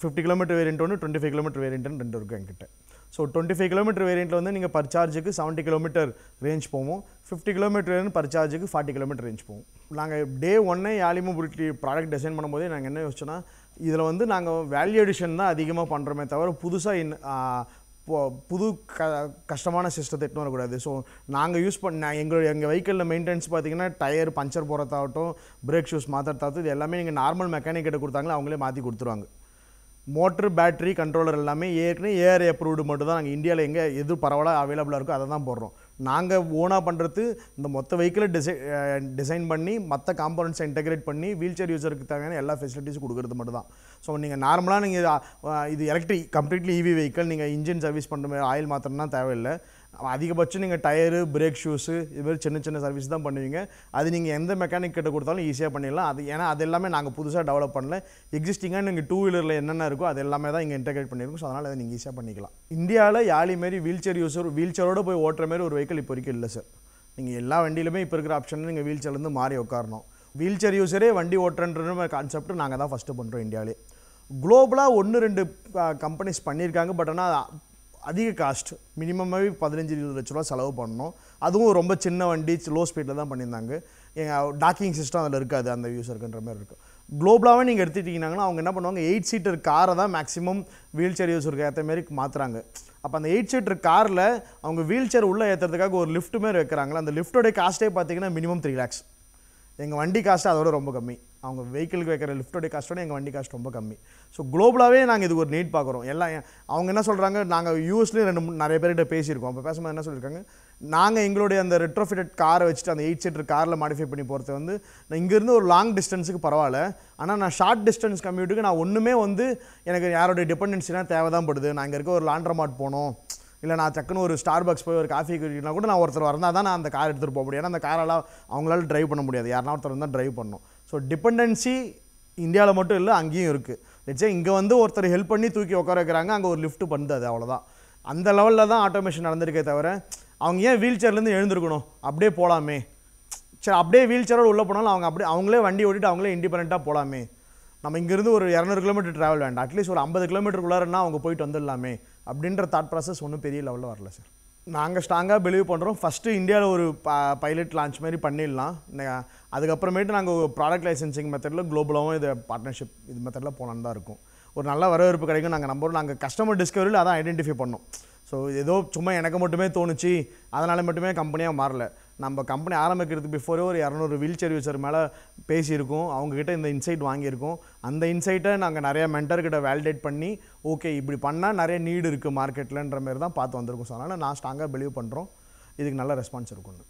ஃபிஃப்டி கிலோமீட்டர் வேரியண்ட் ஒன்று டுவெண்ட்டி ஃபைவ் கிலோமீட்டர் வேரியண்ட்னு ரெண்டு இருக்கும் என்கிட்ட. ஸோ டுவெண்ட்டி ஃபைவ் கிலோமீட்டர் வேரியண்ட்டில் வந்து நீங்கள் பர் சார்ஜுக்கு செவன்ட்டி கிலோமீட்டர் ரேஞ்ச் போவோம் ஃபிஃப்டி கிலோமீட்டர் பர் சார்ஜுக்கு ஃபார்ட்டி கிலோமீட்டர் ரேஞ்ச் போவோம் நாங்கள் டே ஒன்னே யாலி மொபிலிட்டி ப்ராடக்ட் டிசைன் பண்ணும்போதே நாங்கள் என்ன யோசிச்சோன்னா இதில் வந்து நாங்கள் வேல்யூ அடிஷன் தான் அதிகமாக பண்ணுறோமே தவிர புதுசாக இன் புது க கஷ்டமான சிஸ்டத்தை எட்டுன்னு வரக்கூடாது. ஸோ நாங்கள் யூஸ் பண்ண எங்கள் எங்கள் வெஹிக்கிளில் மெயின்டெனன்ஸ் பார்த்தீங்கன்னா டயர் பஞ்சர் போகிறதாகட்டும் பிரேக் ஷூஸ் மாற்றுறதாகட்டும் இது எல்லாமே நீங்கள் நார்மல் மெக்கானிக் கிட்ட கொடுத்தாங்களே அவங்களே மாற்றி கொடுத்துருவாங்க. மோட்ரு பேட்டரி கண்ட்ரோலர் எல்லாமே ஏற்கனவே ஏஆர் அப்ரூவ்டு மட்டும் தான் நாங்கள் இந்தியாவில் எங்கே எது பரவலாக அவைலபிளாக இருக்கோ அதை தான் போடுறோம். நாங்கள் ஓனாக பண்ணுறது இந்த மொத்த வெஹிக்கிளை டிசை டிசைன் பண்ணி மற்ற காம்பனண்ட்ஸை இன்டகிரேட் பண்ணி வீல் சேர் யூசருக்கு தேவையான எல்லா ஃபெசிலிட்டிஸும் கொடுக்குறது மட்டும் தான் ஸோ நீங்கள் நார்மலாக நீங்கள் இது எலக்ட்ரிக் கம்ப்ளீட்லி இவி வெஹிக்கிள் நீங்கள் இன்ஜின் சர்வீஸ் பண்ணுற மாதிரி ஆயில் மாத்திரம்னா தேவையில்லை. அதிகபட்சம் நீங்கள் டயரு பிரேக் ஷூஸு இது மாதிரி சின்ன சின்ன சர்வீஸ் தான் பண்ணுவீங்க. அது நீங்கள் எந்த மெக்கானிக் கிட்ட கொடுத்தாலும் ஈஸியாக பண்ணிடலாம். அது ஏன்னா அது எல்லாமே நாங்கள் புதுசாக டெவலப் பண்ணல. எக்ஸிஸ்டிங்காக நீங்கள் டூ வீலரில் என்னென்ன இருக்கோ அது எல்லாமே தான் இங்கே இன்டெகிரேட் பண்ணியிருக்கோம் ஸோ அதனால் அதை நீங்கள் ஈஸியாக பண்ணிக்கலாம். இந்தியாவில் யாழி மாரி வீல் சேர் யூஸர் வீல் சேரோடு போய் ஓட்டுற மாதிரி ஒரு வெஹிக்கிள் இப்போ வரைக்கும் இல்லை சார் நீங்கள் எல்லா வண்டியிலுமே இப்போ இருக்கிற ஆப்ஷன் நீங்கள் வீல் சேர்லேருந்து மாறி உட்காரணும். வீல் சேர் யூஸரே வண்டி ஓட்டுறன்ற கான்செப்ட் நாங்கள் தான் ஃபஸ்ட்டு பண்ணுறோம் இந்தியாவிலே குளோபலாக ஒன்று ரெண்டு கம்பெனிஸ் பண்ணியிருக்காங்க பட் ஆனால் அதிக காஸ்ட் மினிமமாகவே பதினஞ்சு இருபது லட்ச ரூபா செலவு பண்ணணும். அதுவும் ரொம்ப சின்ன வண்டி லோ ஸ்பீடில் தான் பண்ணியிருந்தாங்க. எங்கள் டாக்கிங் சிஸ்டம் அதில் இருக்காது அந்த யூஸருக்குன்ற மாதிரி இருக்கும். குளோபலாகவே நீங்கள் எடுத்துக்கிட்டிங்கன்னா அவங்க என்ன பண்ணுவாங்க எயிட் சீட்டர் காரை தான் மேக்ஸிமம் வீல் சேர் யூஸருக்கு ஏற்ற மாரி மாற்றுறாங்க அப்போ அந்த எயிட் சீட்டர் காரில் அவங்க வீல் சேர் உள்ளே ஏற்றுறதுக்காக ஒரு லிஃப்ட் மாரி வைக்கிறாங்களா அந்த லிஃப்ட்டோடைய காஸ்ட்டே பார்த்தீங்கன்னா மினிமம் த்ரீ லேக்ஸ் எங்கள் வண்டி காஸ்ட்டு அதோட ரொம்ப கம்மி. அவங்க வெஹிக்கிளுக்கு வைக்கிற லிஃப்டோடைய காஸ்ட்டோட எங்கள் வண்டி காஸ்ட் ரொம்ப கம்மி. ஸோ குளோபலாகவே நாங்கள் இதுக்கு ஒரு நீட் பார்க்குறோம். எல்லாம் அவங்க என்ன சொல்கிறாங்க நாங்கள் யூஎஸ்லேயும் ரெண்டு மூணு நிறைய பேர்கிட்ட பேசியிருக்கோம். அப்போ பேசும்போது என்ன சொல்லியிருக்காங்க நாங்கள் எங்களுடைய அந்த ரெட்ரோஃபிட்டட் காரை வச்சுட்டு அந்த எயிட் சீட்டர் காரில் மாடிஃபை பண்ணி போகிறது வந்து நான் இங்கேருந்து ஒரு லாங் டிஸ்டன்ஸுக்கு பரவாயில்ல. ஆனால் நான் ஷார்ட் டிஸ்டன்ஸ் கம்யூட்டுக்கு நான் ஒன்றுமே வந்து எனக்கு யாரோடைய டிபெண்டன்சிலாம் தேவை தான் படுது நான் இங்கே இருக்க ஒரு லாண்ட்ரமாட் போகணும். இல்லை நான் டக்குன்னு ஒரு ஸ்டார் பாக்ஸ் போய் ஒரு காஃபி குடிக்கணும்னா கூட நான் ஒருத்தர் வந்தால் தான் நான் அந்த கார் எடுத்துகிட்டு போக முடியும். ஏன்னா அந்த காரெல்லாம் அவங்களால ட்ரைவ் பண்ண முடியாது. யாருனா ஒருத்தர் வந்தால் ட்ரைவ் பண்ணணும். ஸோ டிபெண்டன்சி இந்தியாவில் மட்டும் இல்லை அங்கேயும் இருக்குது லட்சம் இங்கே வந்து ஒருத்தர் ஹெல்ப் பண்ணி தூக்கி உட்கார வைக்கிறாங்க அங்கே ஒரு லிஃப்ட் பண்ணுது அது அவ்வளோதான் அந்த லெவலில் தான் ஆட்டோமேஷன் நடந்திருக்கே தவிர அவங்க ஏன் வீல் சேர்லேருந்து எழுந்திருக்கணும்? அப்படியே போகலாமே சரி அப்படியே வீல் சேரோட உள்ளே போனாலும் அவங்க அப்படியே அவங்களே வண்டி ஓட்டிட்டு அவங்களே இண்டிபெண்ட்டாக போகலாமே நம்ம இங்கேருந்து ஒரு இரநூறு கிலோமீட்டர் ட்ராவல் வேண்டாம். அட்லீஸ்ட் ஒரு ஐம்பது கிலோமீட்டருக்குள்ளாரன்னா அவங்க போயிட்டு வந்துடலாமே. அப்படின்ற தாட் ப்ராசஸ் ஒன்றும் பெரிய லெவலில் வரல சார் நாங்கள் ஸ்ட்ராங்காக பிலீவ் பண்ணுறோம் ஃபஸ்ட்டு இந்தியாவில் ஒரு பைலட் லான்ச் மாதிரி பண்ணிடலாம். நெ- அதுக்கப்புறமேட்டு நாங்கள் ஒரு ப்ராடக்ட் லைசன்சிங் மெத்தடில் குளோபலாகவும் இது பார்ட்னர்ஷிப் இது மெத்தடில் போகலான்னு தான் இருக்கும். ஒரு நல்ல வரவேற்பு கிடைக்கும். நாங்கள் நம்பரும் நாங்கள் கஸ்டமர் டிஸ்கவரியில் அதான் ஐடென்டிஃபை பண்ணோம். ஸோ ஏதோ சும்மா எனக்கு மட்டுமே தோணுச்சு. அதனால் மட்டுமே கம்பெனியாக மாறல. நம்ம கம்பெனி ஆரம்பிக்கிறதுக்கு பிஃபோரே ஒரு இரநூறு வீல் சேர் யூசர் மேலே பேசியிருக்கோம். அவங்கக்கிட்ட இந்த இன்சைட் வாங்கியிருக்கோம். அந்த இன்சைட்டை நாங்கள் நிறையா மென்டர்கிட்ட வேலிடேட் பண்ணி ஓகே இப்படி பண்ணால் நிறைய நீடு இருக்குது மார்க்கெட்டில்ன்ற மாதிரி தான் பார்த்து வந்திருக்கோம். ஸோ அதனால் நான் ஸ்ட்ராங்காக பிலீவ் பண்ணுறோம் இதுக்கு நல்ல ரெஸ்பான்ஸ் இருக்கும்னு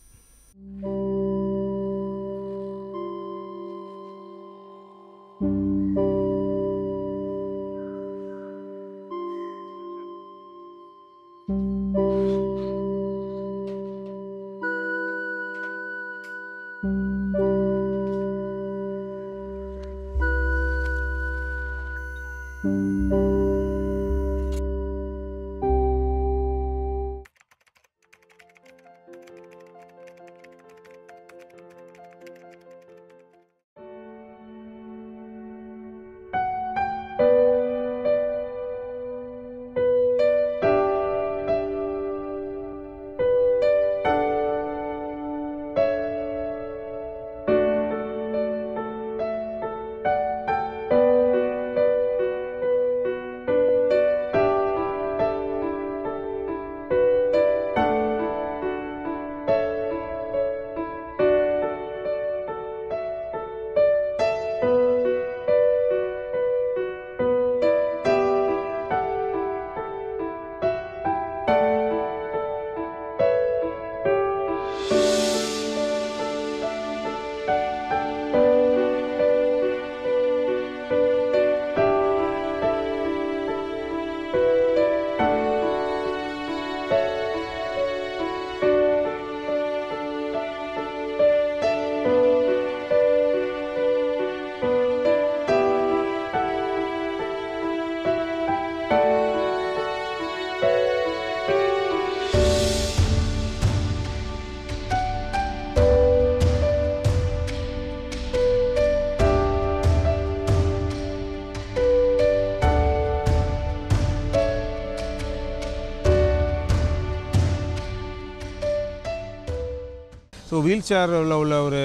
வீல் சேரில் உள்ள ஒரு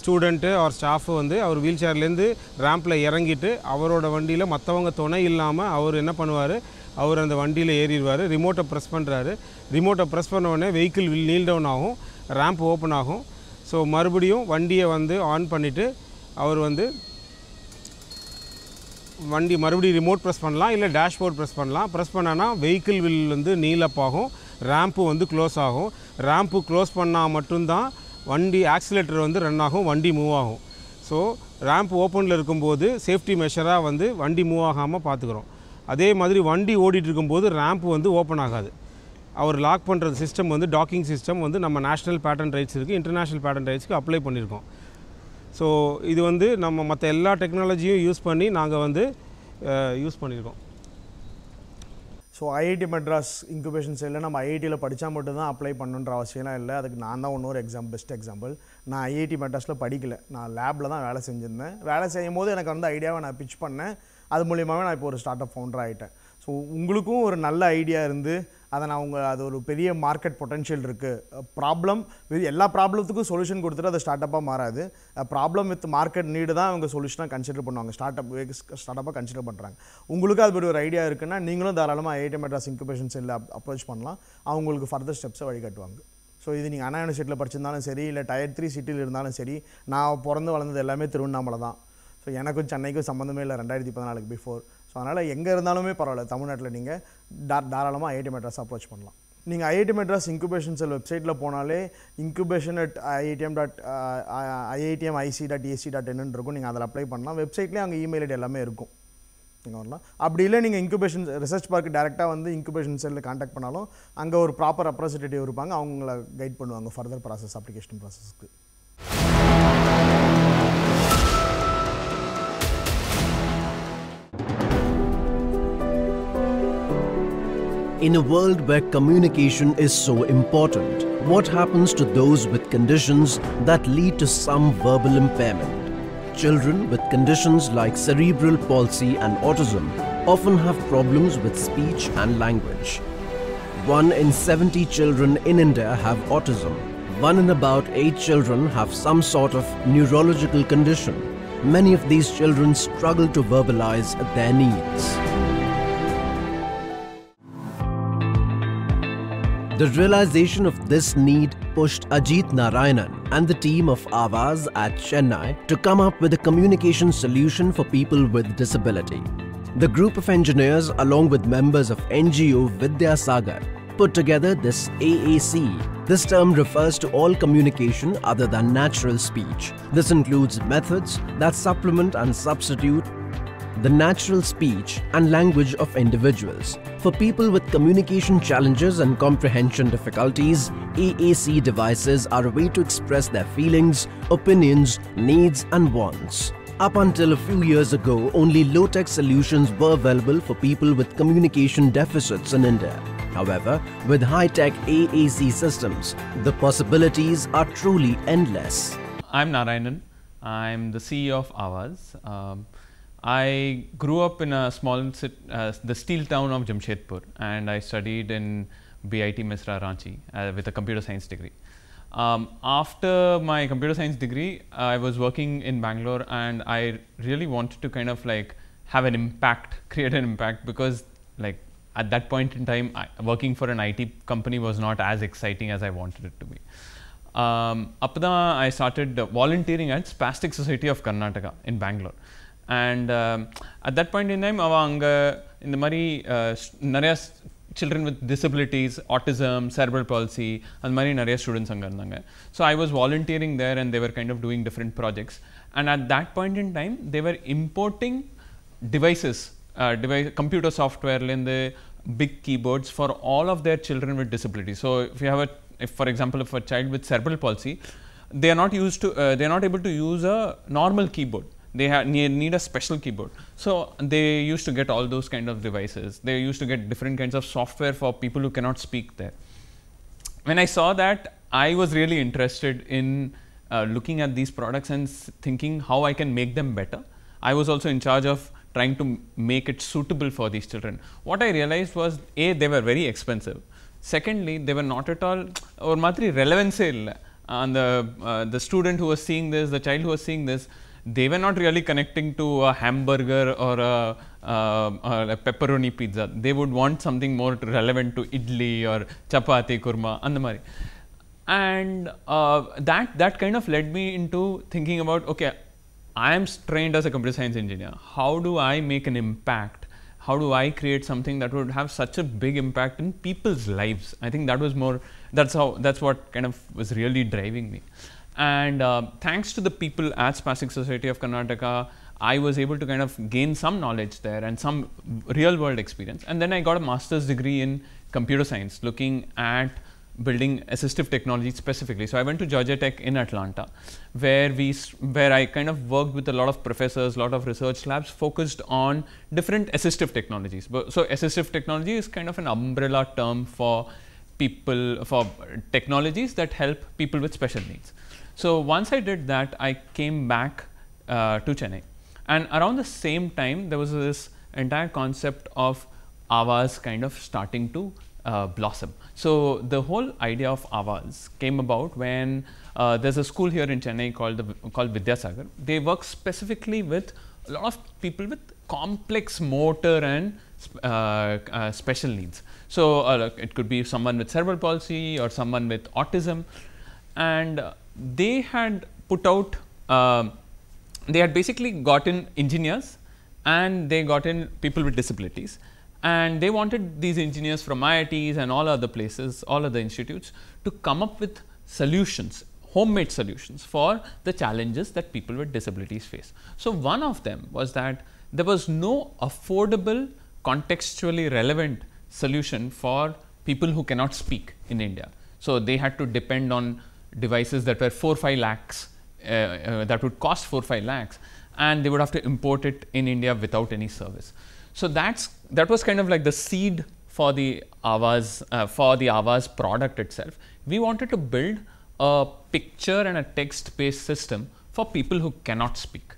ஸ்டூடெண்ட்டு அவர் ஸ்டாஃபு வந்து அவர் வீல் சேர்லேருந்து ரேம்பில் இறங்கிட்டு அவரோட வண்டியில் மற்றவங்க துணை இல்லாமல் அவர் என்ன பண்ணுவார்? அவர் அந்த வண்டியில் ஏறிடுவார். ரிமோட்டை ப்ரெஸ் பண்ணுறாரு ரிமோட்டை ப்ரெஸ் பண்ண உடனே வெஹிக்கிள் வில் நீல் டவுன் ஆகும். ரேம்ப் ஓப்பன் ஆகும். ஸோ மறுபடியும் வண்டியை வந்து ஆன் பண்ணிவிட்டு அவர் வந்து வண்டி மறுபடியும் ரிமோட் ப்ரெஸ் பண்ணலாம். இல்லை டேஷ்போர்ட் ப்ரெஸ் பண்ணலாம். ப்ரெஸ் பண்ணனா வெஹிக்கிள் வில் வந்து நீல் அப் ஆகும். ரேம்ப்பு வந்து க்ளோஸ் ஆகும். ரேம்ப்பு க்ளோஸ் பண்ணால் மட்டும்தான் வண்டி ஆக்சிலேட்டர் வந்து ரன் ஆகும் வண்டி மூவ் ஆகும். ஸோ ரேம்ப் ஓப்பனில் இருக்கும்போது சேஃப்டி மெஷராக வந்து வண்டி மூவ் ஆகாமல் பார்த்துக்குறோம் அதே மாதிரி வண்டி ஓடிட்டு இருக்கும்போது ரேம்ப் வந்து ஓப்பன் ஆகாது. அவர் லாக் பண்ணுற சிஸ்டம் வந்து டாக்கிங் சிஸ்டம் வந்து நம்ம நேஷனல் பேட்டன் ரைட்ஸ் இருக்குது இன்டர்நேஷ்னல் பேட்டன் ரைட்ஸ்க்கு அப்ளை பண்ணியிருக்கோம் ஸோ இது வந்து நம்ம மற்ற எல்லா டெக்னாலஜியும் யூஸ் பண்ணி நாங்கள் வந்து யூஸ் பண்ணியிருக்கோம் ஸோ ஐஐடி மெட்ராஸ் இன்குபேஷன் சைடில் நம்ம ஐஐடியில் படித்தா மட்டும்தான் அப்ளை பண்ணுன்ற அவசியம்லாம் இல்லை. அதுக்கு நான் தான் ஒன்று ஒரு எக்ஸாம் பெஸ்ட் எக்ஸாம்பிள் நான் ஐஐடி மெட்ராஸில் படிக்கல. நான் லேபில் தான் வேலை செஞ்சுருந்தேன். வேலை செய்யும் போது எனக்கு வந்து ஐடியாவை நான் பிச் பண்ணேன். அது மூலியமாகவே நான் இப்போ ஒரு ஸ்டார்ட் அப் ஃபவுண்டர் ஆகிட்டேன் ஸோ உங்களுக்கும் ஒரு நல்ல ஐடியா இருந்து அதை நான் உங்கள் அது ஒரு பெரிய மார்க்கெட் பொட்டன்ஷியல் இருக்குது ப்ராப்ளம் எல்லா ப்ராப்ளத்துக்கும் சொல்யூஷன் கொடுத்துட்டு அது ஸ்டார்ட் அப்பாக மாறாது. ப்ராப்ளம் வித் மார்க்கெட் நீடு தான் அவங்க சொல்யூஷனாக கன்சிடர் பண்ணுவாங்க. ஸ்டார்ட் அப் ஸ்டார்ட் அப்பாக கன்சிடர் பண்ணுறாங்க உங்களுக்கு அது ஒரு ஐடியா இருக்குன்னா நீங்களும் தாராளமாக ஐஐடி மெட்ராஸ் இன்குபேஷன் செல்லில் அப்ரோச் பண்ணலாம். அவங்களுக்கு ஃபர்தர் ஸ்டெப்ஸை வழிகாட்டுவாங்க. ஸோ இது நீங்கள் அண்ணா யூனிவர்சிட்டியில் படிச்சிருந்தாலும் சரி இல்லை டயர் த்ரீ சிட்டியில் இருந்தாலும் சரி நான் பிறந்து வளர்ந்தது எல்லாமே திருவண்ணாமலை தான். ஸோ எனக்கும் சென்னைக்கும் சம்மந்தமே இல்லை ரெண்டாயிரத்தி பதினாலுக்கு பிஃபோர் ஸோ அதனால் எங்கே இருந்தாலுமே பரவாயில்ல தமிழ்நாட்டில் நீங்கள் டா தாராளமாக ஐஐடி மெட்ராஸ் அப்ரோச் பண்ணலாம். நீங்கள் ஐஐடி மெட்ராஸ் இன்குபேஷன் செல் வெப்சைட்டில் போனாலே incubation at IITM dot IITM IC dot AC dot என்னன்னு இருக்கும். நீங்கள் அதில் அப்ளை பண்ணலாம். வெப்சைட்லேயே அங்கே இமெயில் ஐடி எல்லாமே இருக்கும். நீங்கள் வரலாம். அப்படி இல்லை நீங்கள் இன்குபேஷன் ரிசர்ச் பார்க்கு டேரெக்டாக வந்து இன்குபேஷன் செல்லில் காண்டாக்ட் பண்ணாலும் அங்கே ஒரு ப்ராப்பர் ரெப்ரசன்டேட்டிவ் இருப்பாங்க. அவங்கள கைட் பண்ணுவாங்க ஃபர்தர் ப்ராசஸ் அப்ளிகேஷன் ப்ராசஸ்க்கு In a world where communication is so important, what happens to those with conditions that lead to some verbal impairment? Children with conditions like cerebral palsy and autism often have problems with speech and language. One in 70 children in India have autism. One in about 8 children have some sort of neurological condition. Many of these children struggle to verbalize their needs. The realization of this need pushed Ajit Narayanan and the team of Avaz at Chennai to come up with a communication solution for people with disability. The group of engineers, along with members of NGO Vidya Sagar, put together this AAC. This term refers to all communication other than natural speech. This includes methods that supplement and substitute the natural speech and language of individuals. For people with communication challenges and comprehension difficulties, AAC devices are a way to express their feelings, opinions, needs, and wants. Up until a few years ago, only low tech solutions were available for people with communication deficits in India. However, with high tech AAC systems, the possibilities are truly endless. I'm Narayanan. I'm the CEO of Avaz. Um, I grew up in a small, uh, the steel town of Jamshedpur, and I studied in BIT Misra Ranchi uh, with a computer science degree. Um, after my computer science degree, I was working in Bangalore, and I really wanted to kind of like have an impact, create an impact, because like at that point in time, I, working for an IT company was not as exciting as I wanted it to be. Um, up I started volunteering at Spastic Society of Karnataka in Bangalore And at that point in time அவள் அங்கே இந்த மாதிரி uh, ஸ்- நிறையா children with disabilities autism cerebral palsy அந்த மாதிரி நிறைய students அங்கே இருந்தாங்க so I was volunteering there and they were kind of doing different projects and at that point in time they were importing devices, uh, device, computer software, the big keyboards for all of their children with disabilities. So if you have a, if for example, if a child with cerebral palsy, they are not used to, uh, they are not able to use a normal keyboard. They need, need a special keyboard. So they used to get all those kind of devices. They used to get different kinds of software for people who cannot speak there when I saw that, I was really interested in uh, looking at these products and thinking how I can make them better. I was also in charge of trying to make it suitable for these children. What I realized was A, they were very expensive. Secondly, they were not at all, or matri relevance. And the, uh, the student who was seeing this, the child who was seeing this, they were not really connecting to a hamburger or a, uh, uh, a pepperoni pizza. They would want something more relevant to idli or chapati kurma and the mari. And uh, that that kind of led me into thinking about okay, I am trained as a computer science engineer. How do I make an impact? How do I create something that would have such a big impact in people's lives? I think that was more. That's how. That's what kind of was really driving me. And uh, thanks to the people at Spastic Society of Karnataka, I was able to kind of gain some knowledge there and some real world experience. And then I got a master's degree in computer science, looking at building assistive technology specifically. So I went to Georgia Tech in Atlanta, where we where I kind of worked with a lot of professors, a lot of research labs focused on different assistive technologies. So assistive technology is kind of an umbrella term for people for technologies that help people with special needs. So once I did that, I came back uh, to Chennai, and around the same time there was this entire concept of Avaz kind of starting to uh, blossom. So the whole idea of Avaz came about when uh, there's a school here in Chennai called the called Vidyasagar. They work specifically with a lot of people with complex motor and uh, uh, special needs. So uh, it could be someone with cerebral palsy or someone with autism, and uh, they had put out. um they had basically gotten engineers and they got in people with disabilities and they wanted these engineers from IITs and all other places, all other institutes to come up with solutions, homemade solutions for the challenges that people with disabilities face. So one of them was that there was no affordable, contextually relevant solution for people who cannot speak in India. So they had to depend on devices that were 4 5 lakhs, uh, uh, that would cost 4 5 lakhs, and they would have to import it in India without any service. So that's that was kind of like the seed for the Avaz uh, for the Avaz product itself. We wanted to build a picture and a text based system for people who cannot speak,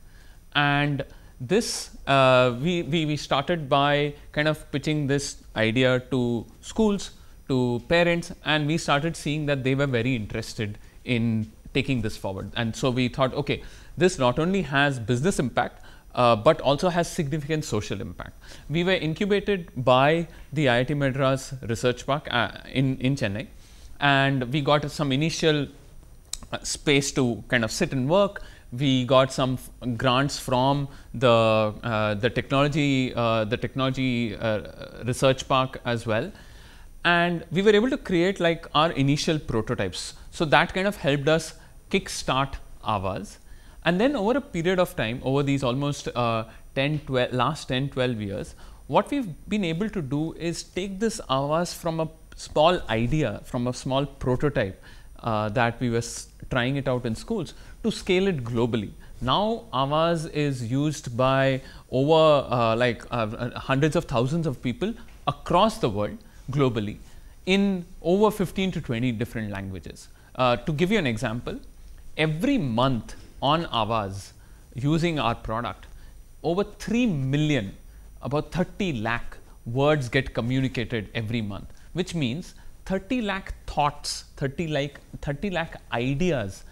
and this uh, we, we we started by kind of pitching this idea to schools to parents and we started seeing that they were very interested in taking this forward and so we thought okay this not only has business impact uh, but also has significant social impact. We were incubated by the IIT Madras Research Park uh, in, in Chennai and we got some initial uh, space to kind of sit and work. We got some grants from the uh, the technology uh, the technology uh, research park as well, and we were able to create like our initial prototypes. So that kind of helped us kickstart Avaz. And then over a period of time, over these almost uh, 10, 12, last 10, 12 years, what we've been able to do is take this Avaz from a small idea, from a small prototype uh, that we were trying it out in schools to scale it globally. Now Avaz is used by over uh, like uh, uh, hundreds of thousands of people across the world globally in over 15 to 20 different languages. Uh, to give you an example, every month on Avaz using our product, over 3 million, about 30 lakh words get communicated every month, which means 30 lakh thoughts, 30 lakh, 30 lakh ideas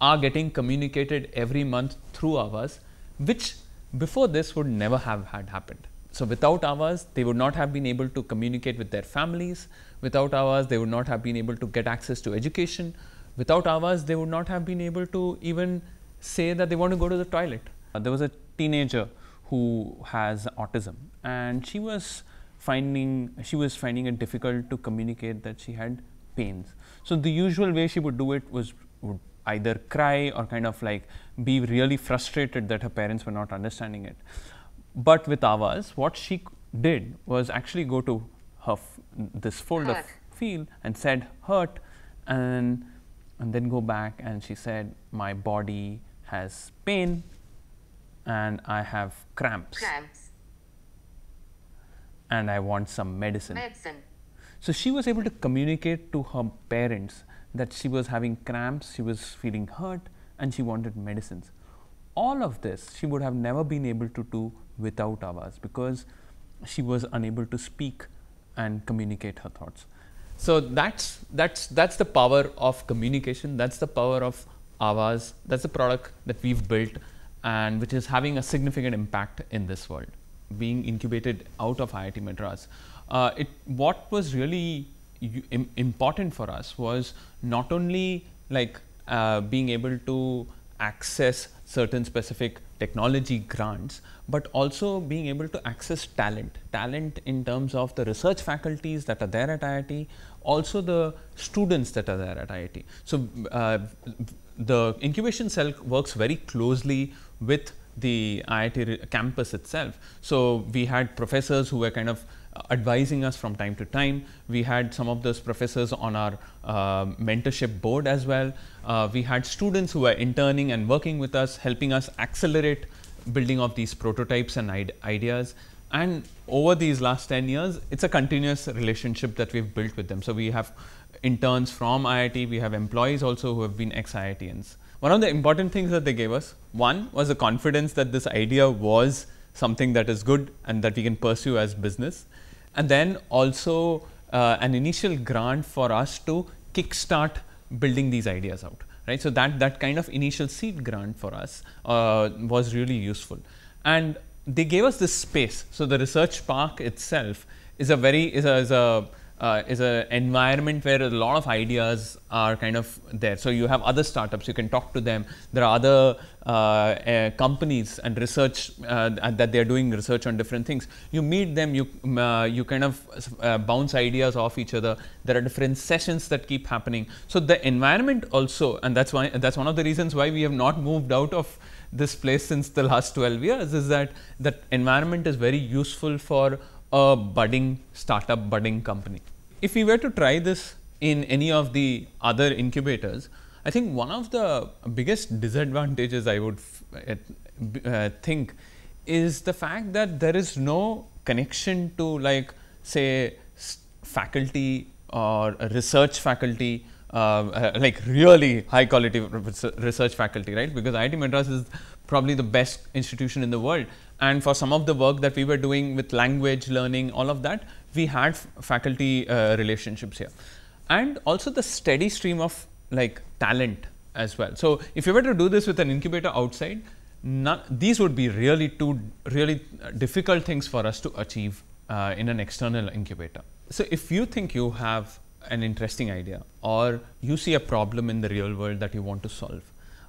are getting communicated every month through Avaz, which before this would never have had happened. So without Avaz, they would not have been able to communicate with their families. Without Avaz, they would not have been able to get access to education. Without Avaz, they would not have been able to even say that they want to go to the toilet. Uh, there was a teenager who has autism, and she was finding she was finding it difficult to communicate that she had pains. So the usual way she would do it was would either cry or kind of like be really frustrated that her parents were not understanding it. But with Avaz, what she did was actually go to her f- this fold of Hurt. feel and said hurt and and then go back and she said my body has pain and I have cramps cramps, and I want some medicine. medicine, So she was able to communicate to her parents that she was having cramps, she was feeling hurt, and she wanted medicines. All of this she would have never been able to do without Avaz because she was unable to speak and communicate her thoughts. So that's that's that's the power of communication. That's the power of Avaz. That's the product that we've built and which is having a significant impact in this world. Being incubated out of IIT Madras, uh, it what was really im- important for us was not only like uh, being able to access certain specific technology grants, but also being able to access talent. Talent in terms of the research faculties that are there at IIT, also the students that are there at IIT. So uh, the incubation cell works very closely with the IIT campus itself. So we had professors who were kind of advising us from time to time. We had some of those professors on our uh, mentorship board as well. Uh, we had students who were interning and working with us, helping us accelerate building of these prototypes and ideas. And over these last 10 years, it's a continuous relationship that we've built with them. So we have interns from IIT, we have employees also who have been ex IITians. One of the important things that they gave us one was the confidence that this idea was something that is good and that we can pursue as business. And then also uh, an initial grant for us to kickstart building these ideas out. Right, so that that kind of initial seed grant for us uh, was really useful, and they gave us this space. So the research park itself is a very is a, is a uh, is an environment where a lot of ideas are kind of there. So you have other startups, you can talk to them. There are other uh, uh, companies and research uh, that they are doing research on different things. You meet them, you uh, you kind of uh, bounce ideas off each other. There are different sessions that keep happening. So the environment also, and that's why that's one of the reasons why we have not moved out of this place since the last 12 years is that that environment is very useful for a budding startup, budding company. If we were to try this in any of the other incubators, I think one of the biggest disadvantages I would uh, uh, think is the fact that there is no connection to like say faculty or research faculty uh, uh, like really high quality research faculty right? Because IIT Madras is probably the best institution in the world. And for some of the work that we were doing with language learning all of that we had faculty uh, relationships here. And also the steady stream of like talent as well. So if you were to do this with an incubator outside these would be really two really uh, difficult things for us to achieve uh, in an external incubator. So if you think you have an interesting idea or you see a problem in the real world that you want to solve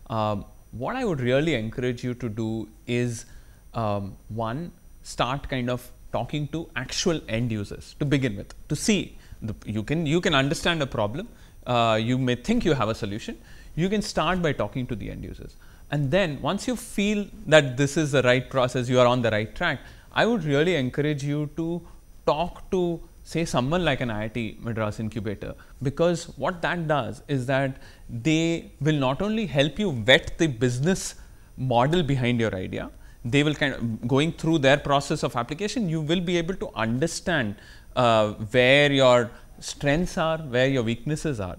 um, what i would really encourage you to do is um, one start kind of talking to actual end users to begin with to see the, you can you can understand a problem. Uh, you may think you have a solution. You can start by talking to the end users. And then once you feel that this is the right process you are on the right track i would really encourage you to talk to say someone like an IIT Madras incubator. Because what that does is that they will not only help you vet the business model behind your idea they will kind of going through their process of application you will be able to understand uh, where your strengths are where your weaknesses are.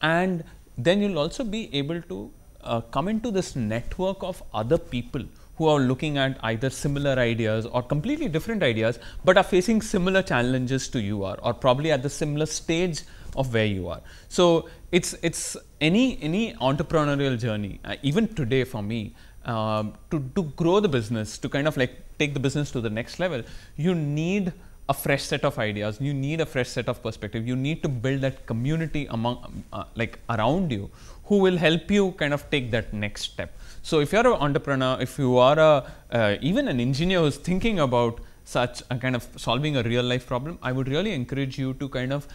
And then you'll also be able to uh, come into this network of other people who are looking at either similar ideas or completely different ideas but are facing similar challenges to you are or probably at the similar stage of where you are. So it's it's any any entrepreneurial journey uh, even today for me um, to, to grow the business to kind of like take the business to the next level you need a fresh set of ideas. You need a fresh set of perspective. You need to build that community among uh, like around you who will help you kind of take that next step. So if you're an entrepreneur if you are a uh, even an engineer who's thinking about such a kind of solving a real life problem i would really encourage you to kind of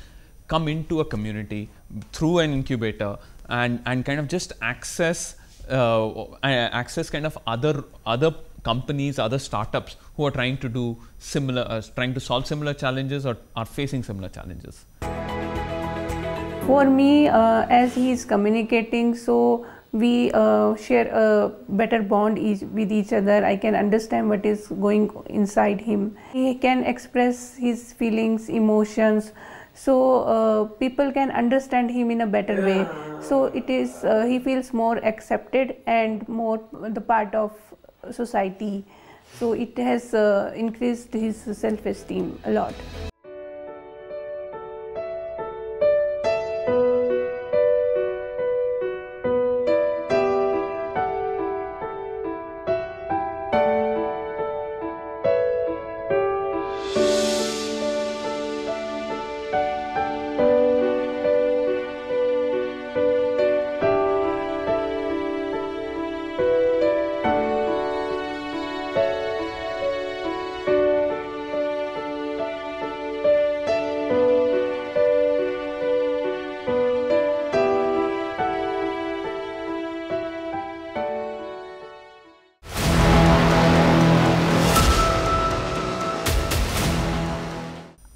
come into a community through an incubator and and kind of just access access kind of other other companies other startups who are trying to do similar uh, trying to solve similar challenges or are facing similar challenges For me, uh, as he is communicating, so we uh, share a better bond each, with each other. I can understand what is going inside him. He can express his feelings, emotions, so uh, people can understand him in a better way. So it is uh, he feels more accepted and more the part of society. So it has uh, increased his self-esteem a lot.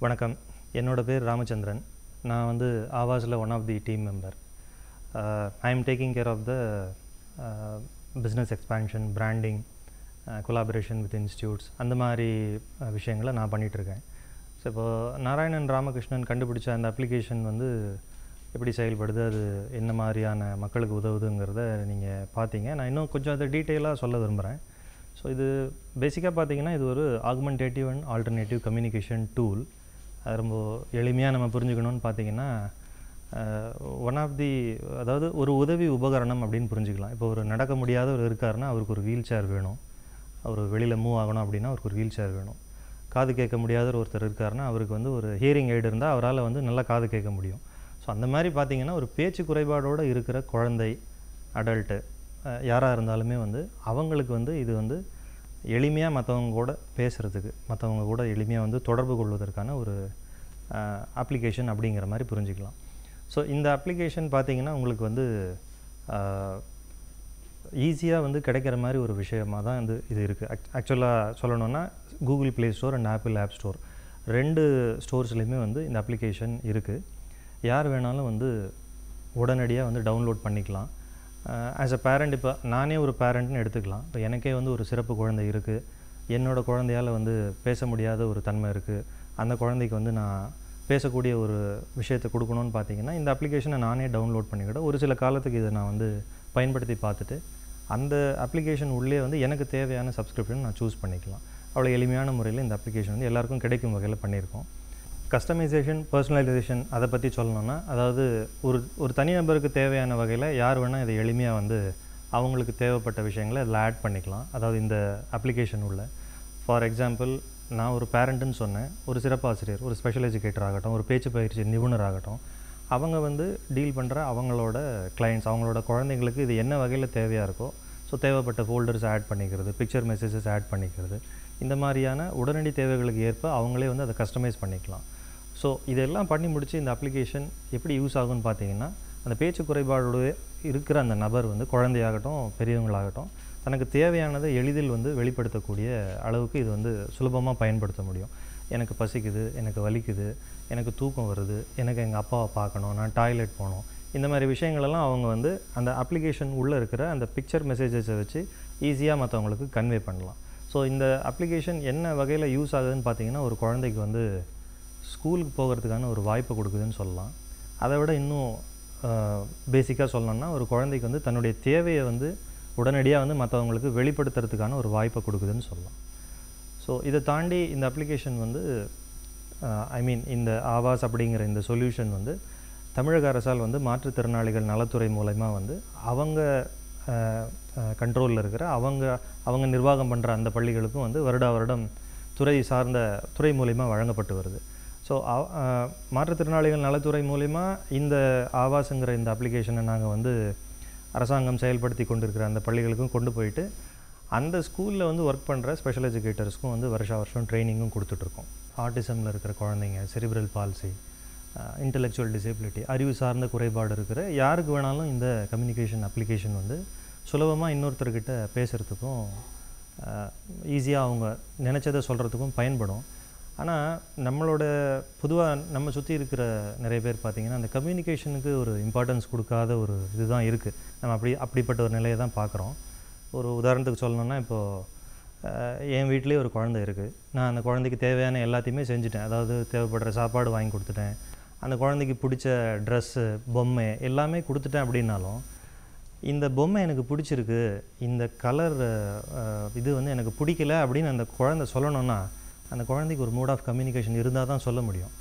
வணக்கம். என்னோடய பேர் ராமச்சந்திரன். நான் வந்து ஆவாஸில் one of the team member I am taking care of the business expansion branding collaboration with institutes அந்த மாதிரி uh, விஷயங்களை நான் பண்ணிகிட்ருக்கேன் ஸோ இப்போது நாராயணன் ராமகிருஷ்ணன் கண்டுபிடிச்ச அந்த அப்ளிகேஷன் வந்து எப்படி செயல்படுது அது என்ன மாதிரியான மக்களுக்கு உதவுதுங்கிறத நீங்கள் பார்த்தீங்க நான் இன்னும் கொஞ்சம் அதை டீட்டெயிலாக சொல்ல விரும்புகிறேன் ஸோ இது பேசிக்காக பார்த்தீங்கன்னா இது ஒரு augmentative and alternative communication tool ரொம்ப எளிமையாக நம்ம புரிஞ்சுக்கணும்னு பார்த்தீங்கன்னா ஒன் ஆஃப் தி அதாவது ஒரு உதவி உபகரணம் அப்படின்னு புரிஞ்சுக்கலாம். இப்போ ஒரு நடக்க முடியாதவர் இருக்காருன்னா அவருக்கு ஒரு வீல் சேர் வேணும். அவர் வெளியில் மூவ் ஆகணும் அப்படின்னா அவருக்கு ஒரு வீல் சேர் வேணும். காது கேட்க முடியாத ஒருத்தர் இருக்காருன்னா அவருக்கு வந்து ஒரு ஹியரிங் எய்டு இருந்தால் அவரால் வந்து நல்லா காது கேட்க முடியும். ஸோ அந்த மாதிரி பார்த்தீங்கன்னா ஒரு பேச்சு குறைபாடோடு இருக்கிற குழந்தை அடல்ட்டு யாராக இருந்தாலுமே வந்து அவங்களுக்கு வந்து இது வந்து எளிமையாக மற்றவங்க கூட பேசுகிறதுக்கு மற்றவங்க கூட எளிமையாக வந்து தொடர்பு கொள்வதற்கான ஒரு அப்ளிகேஷன் அப்படிங்கிற மாதிரி புரிஞ்சுக்கலாம். ஸோ இந்த அப்ளிகேஷன் பார்த்திங்கன்னா உங்களுக்கு வந்து ஈஸியாக வந்து கிடைக்கிற மாதிரி ஒரு விஷயமாக தான் வந்து இது இருக்குது ஆக் ஆக்சுவலாக சொல்லணுன்னா Google Play Store and Apple App Store ரெண்டு ஸ்டோர்ஸ்லையுமே வந்து இந்த அப்ளிகேஷன் இருக்குது யார் வேணாலும் வந்து உடனடியாக வந்து டவுன்லோட் பண்ணிக்கலாம். ஆஸ் அ பேரண்ட் இப்போ நானே ஒரு பேரண்ட்னு எடுத்துக்கலாம். இப்போ எனக்கே வந்து ஒரு சிறப்பு குழந்தை இருக்குது என்னோடய குழந்தையால் வந்து பேச முடியாத ஒரு தன்மை இருக்குது அந்த குழந்தைக்கு வந்து நான் பேசக்கூடிய ஒரு விஷயத்தை கொடுக்கணும்னு பார்த்தீங்கன்னா இந்த அப்ளிகேஷனை நானே டவுன்லோட் பண்ணிக்கிட்டேன் ஒரு சில காலத்துக்கு இதை நான் வந்து பயன்படுத்தி பார்த்துட்டு அந்த அப்ளிகேஷன் உள்ளே வந்து எனக்கு தேவையான சப்ஸ்கிரிப்ஷன் நான் சூஸ் பண்ணிக்கலாம். அவ்வளோ எளிமையான முறையில் இந்த அப்ளிகேஷன் வந்து எல்லாருக்கும் கிடைக்கும் வகையில் பண்ணியிருக்கோம். கஸ்டமைசேஷன் பர்சனலைசேஷன் அதை பற்றி சொல்லணும்னா அதாவது ஒரு ஒரு தனிநபருக்கு தேவையான வகையில் யார் வேணால் இதை எளிமையாக வந்து அவங்களுக்கு தேவைப்பட்ட விஷயங்களை அதில் ஆட் பண்ணிக்கலாம். அதாவது இந்த அப்ளிகேஷன் உள்ள. ஃபார் எக்ஸாம்பிள் நான் ஒரு பேரண்ட்டுன்னு சொன்னேன். ஒரு சிறப்பாசிரியர் ஒரு ஸ்பெஷல் எஜுகேட்டர் ஆகட்டும் ஒரு பேச்சு பயிற்சி நிபுணர் ஆகட்டும். அவங்க வந்து டீல் பண்ணுற அவங்களோட கிளைண்ட்ஸ் அவங்களோட குழந்தைங்களுக்கு இது என்ன வகையில் தேவையாக இருக்கோ ஸோ தேவைப்பட்ட ஃபோல்டர்ஸ் ஆட் பண்ணிக்கிறது பிக்சர் மெசேஜஸ் ஆட் பண்ணிக்கிறது. இந்த மாதிரியான உடனடி தேவைகளுக்கு ஏற்ப அவங்களே வந்து அதை கஸ்டமைஸ் பண்ணிக்கலாம். ஸோ இதெல்லாம் பண்ணி முடித்து இந்த அப்ளிகேஷன் எப்படி யூஸ் ஆகும்னு பார்த்தீங்கன்னா அந்த பேச்சு குறைபாடோடு இருக்கிற அந்த நபர் வந்து குழந்தையாகட்டும் பெரியவங்களாகட்டும் தனக்கு தேவையானதை எளிதில் வந்து வெளிப்படுத்தக்கூடிய அளவுக்கு இது வந்து சுலபமாக பயன்படுத்த முடியும். எனக்கு பசிக்குது எனக்கு வலிக்குது எனக்கு தூக்கம் வருது எனக்கு எங்கள் அப்பாவை பார்க்கணும் நான் டாய்லெட் போகணும். இந்த மாதிரி விஷயங்களெல்லாம் அவங்க வந்து அந்த அப்ளிகேஷன் உள்ளே இருக்கிற அந்த பிக்சர் மெசேஜஸை வச்சு ஈஸியாக மற்றவங்களுக்கு கன்வே பண்ணலாம். ஸோ இந்த அப்ளிகேஷன் என்ன வகையில் யூஸ் ஆகுதுன்னு பார்த்தீங்கன்னா ஒரு குழந்தைக்கு வந்து ஸ்கூலுக்கு போகிறதுக்கான ஒரு வாய்ப்பை கொடுக்குதுன்னு சொல்லலாம். அதை விட இன்னும் பேசிக்காக சொல்லணும்னா ஒரு குழந்தைக்கு வந்து தன்னுடைய தேவையை வந்து உடனடியாக வந்து மற்றவங்களுக்கு வெளிப்படுத்துறதுக்கான ஒரு வாய்ப்பை கொடுக்குதுன்னு சொல்லலாம். ஸோ இதை தாண்டி இந்த அப்ளிகேஷன் வந்து ஐ மீன் இந்த ஆவாஸ் அப்படிங்கிற இந்த சொல்யூஷன் வந்து தமிழக அரசால் வந்து மாற்றுத்திறனாளிகள் நலத்துறை மூலயமா வந்து அவங்க கண்ட்ரோலில் இருக்கிற அவங்க அவங்க நிர்வாகம் பண்ணுற அந்த பள்ளிகளுக்கும் வந்து வருடா வருடம் துறை சார்ந்த துறை மூலிமா வழங்கப்பட்டு வருது. ஸோ மாற்றுத்திறனாளிகள் நலத்துறை மூலிமா இந்த ஆவாஸுங்கிற இந்த அப்ளிகேஷனை நாங்கள் வந்து அரசாங்கம் செயல்படுத்தி கொண்டிருக்கிற அந்த பள்ளிகளுக்கும் கொண்டு போயிட்டு அந்த ஸ்கூலில் வந்து ஒர்க் பண்ணுற ஸ்பெஷல் எஜுகேட்டர்ஸ்க்கும் வந்து வருஷா வருஷம் ட்ரைனிங்கும் கொடுத்துட்ருக்கோம். ஆர்டிசமில் இருக்கிற குழந்தைங்க செரிப்ரல் பால்சி இன்டலெக்சுவல் டிசபிலிட்டி அறிவு சார்ந்த குறைபாடு இருக்கிற யாருக்கு வேணாலும் இந்த கம்யூனிகேஷன் அப்ளிகேஷன் வந்து சுலபமாக இன்னொருத்தர்கிட்ட பேசுகிறதுக்கும் ஈஸியாக அவங்க நினச்சதை சொல்கிறதுக்கும் பயன்படும். ஆனால் நம்மளோட பொதுவாக நம்ம சுற்றி இருக்கிற நிறைய பேர் பார்த்திங்கன்னா அந்த கம்யூனிகேஷனுக்கு ஒரு இம்பார்ட்டன்ஸ் கொடுக்காத ஒரு இதுதான் இருக்குது நம்ம அப்படி அப்படிப்பட்ட ஒரு நிலையை தான் பார்க்குறோம் ஒரு உதாரணத்துக்கு சொல்லணுன்னா இப்போது என் வீட்லேயே ஒரு குழந்தை இருக்குது நான் அந்த குழந்தைக்கு தேவையான எல்லாத்தையுமே செஞ்சுட்டேன். அதாவது தேவைப்படுற சாப்பாடு வாங்கி கொடுத்துட்டேன். அந்த குழந்தைக்கு பிடிச்ச ட்ரெஸ்ஸு பொம்மை எல்லாமே கொடுத்துட்டேன் அப்படின்னாலும் இந்த பொம்மை எனக்கு பிடிச்சிருக்கு இந்த கலர் இது வந்து எனக்கு பிடிக்கல அப்படின்னு அந்த குழந்தை சொல்லணுன்னா அந்த குழந்தைக்கு ஒரு மோட் ஆஃப் கம்யூனிகேஷன் இருந்தால் தான் சொல்ல முடியும்.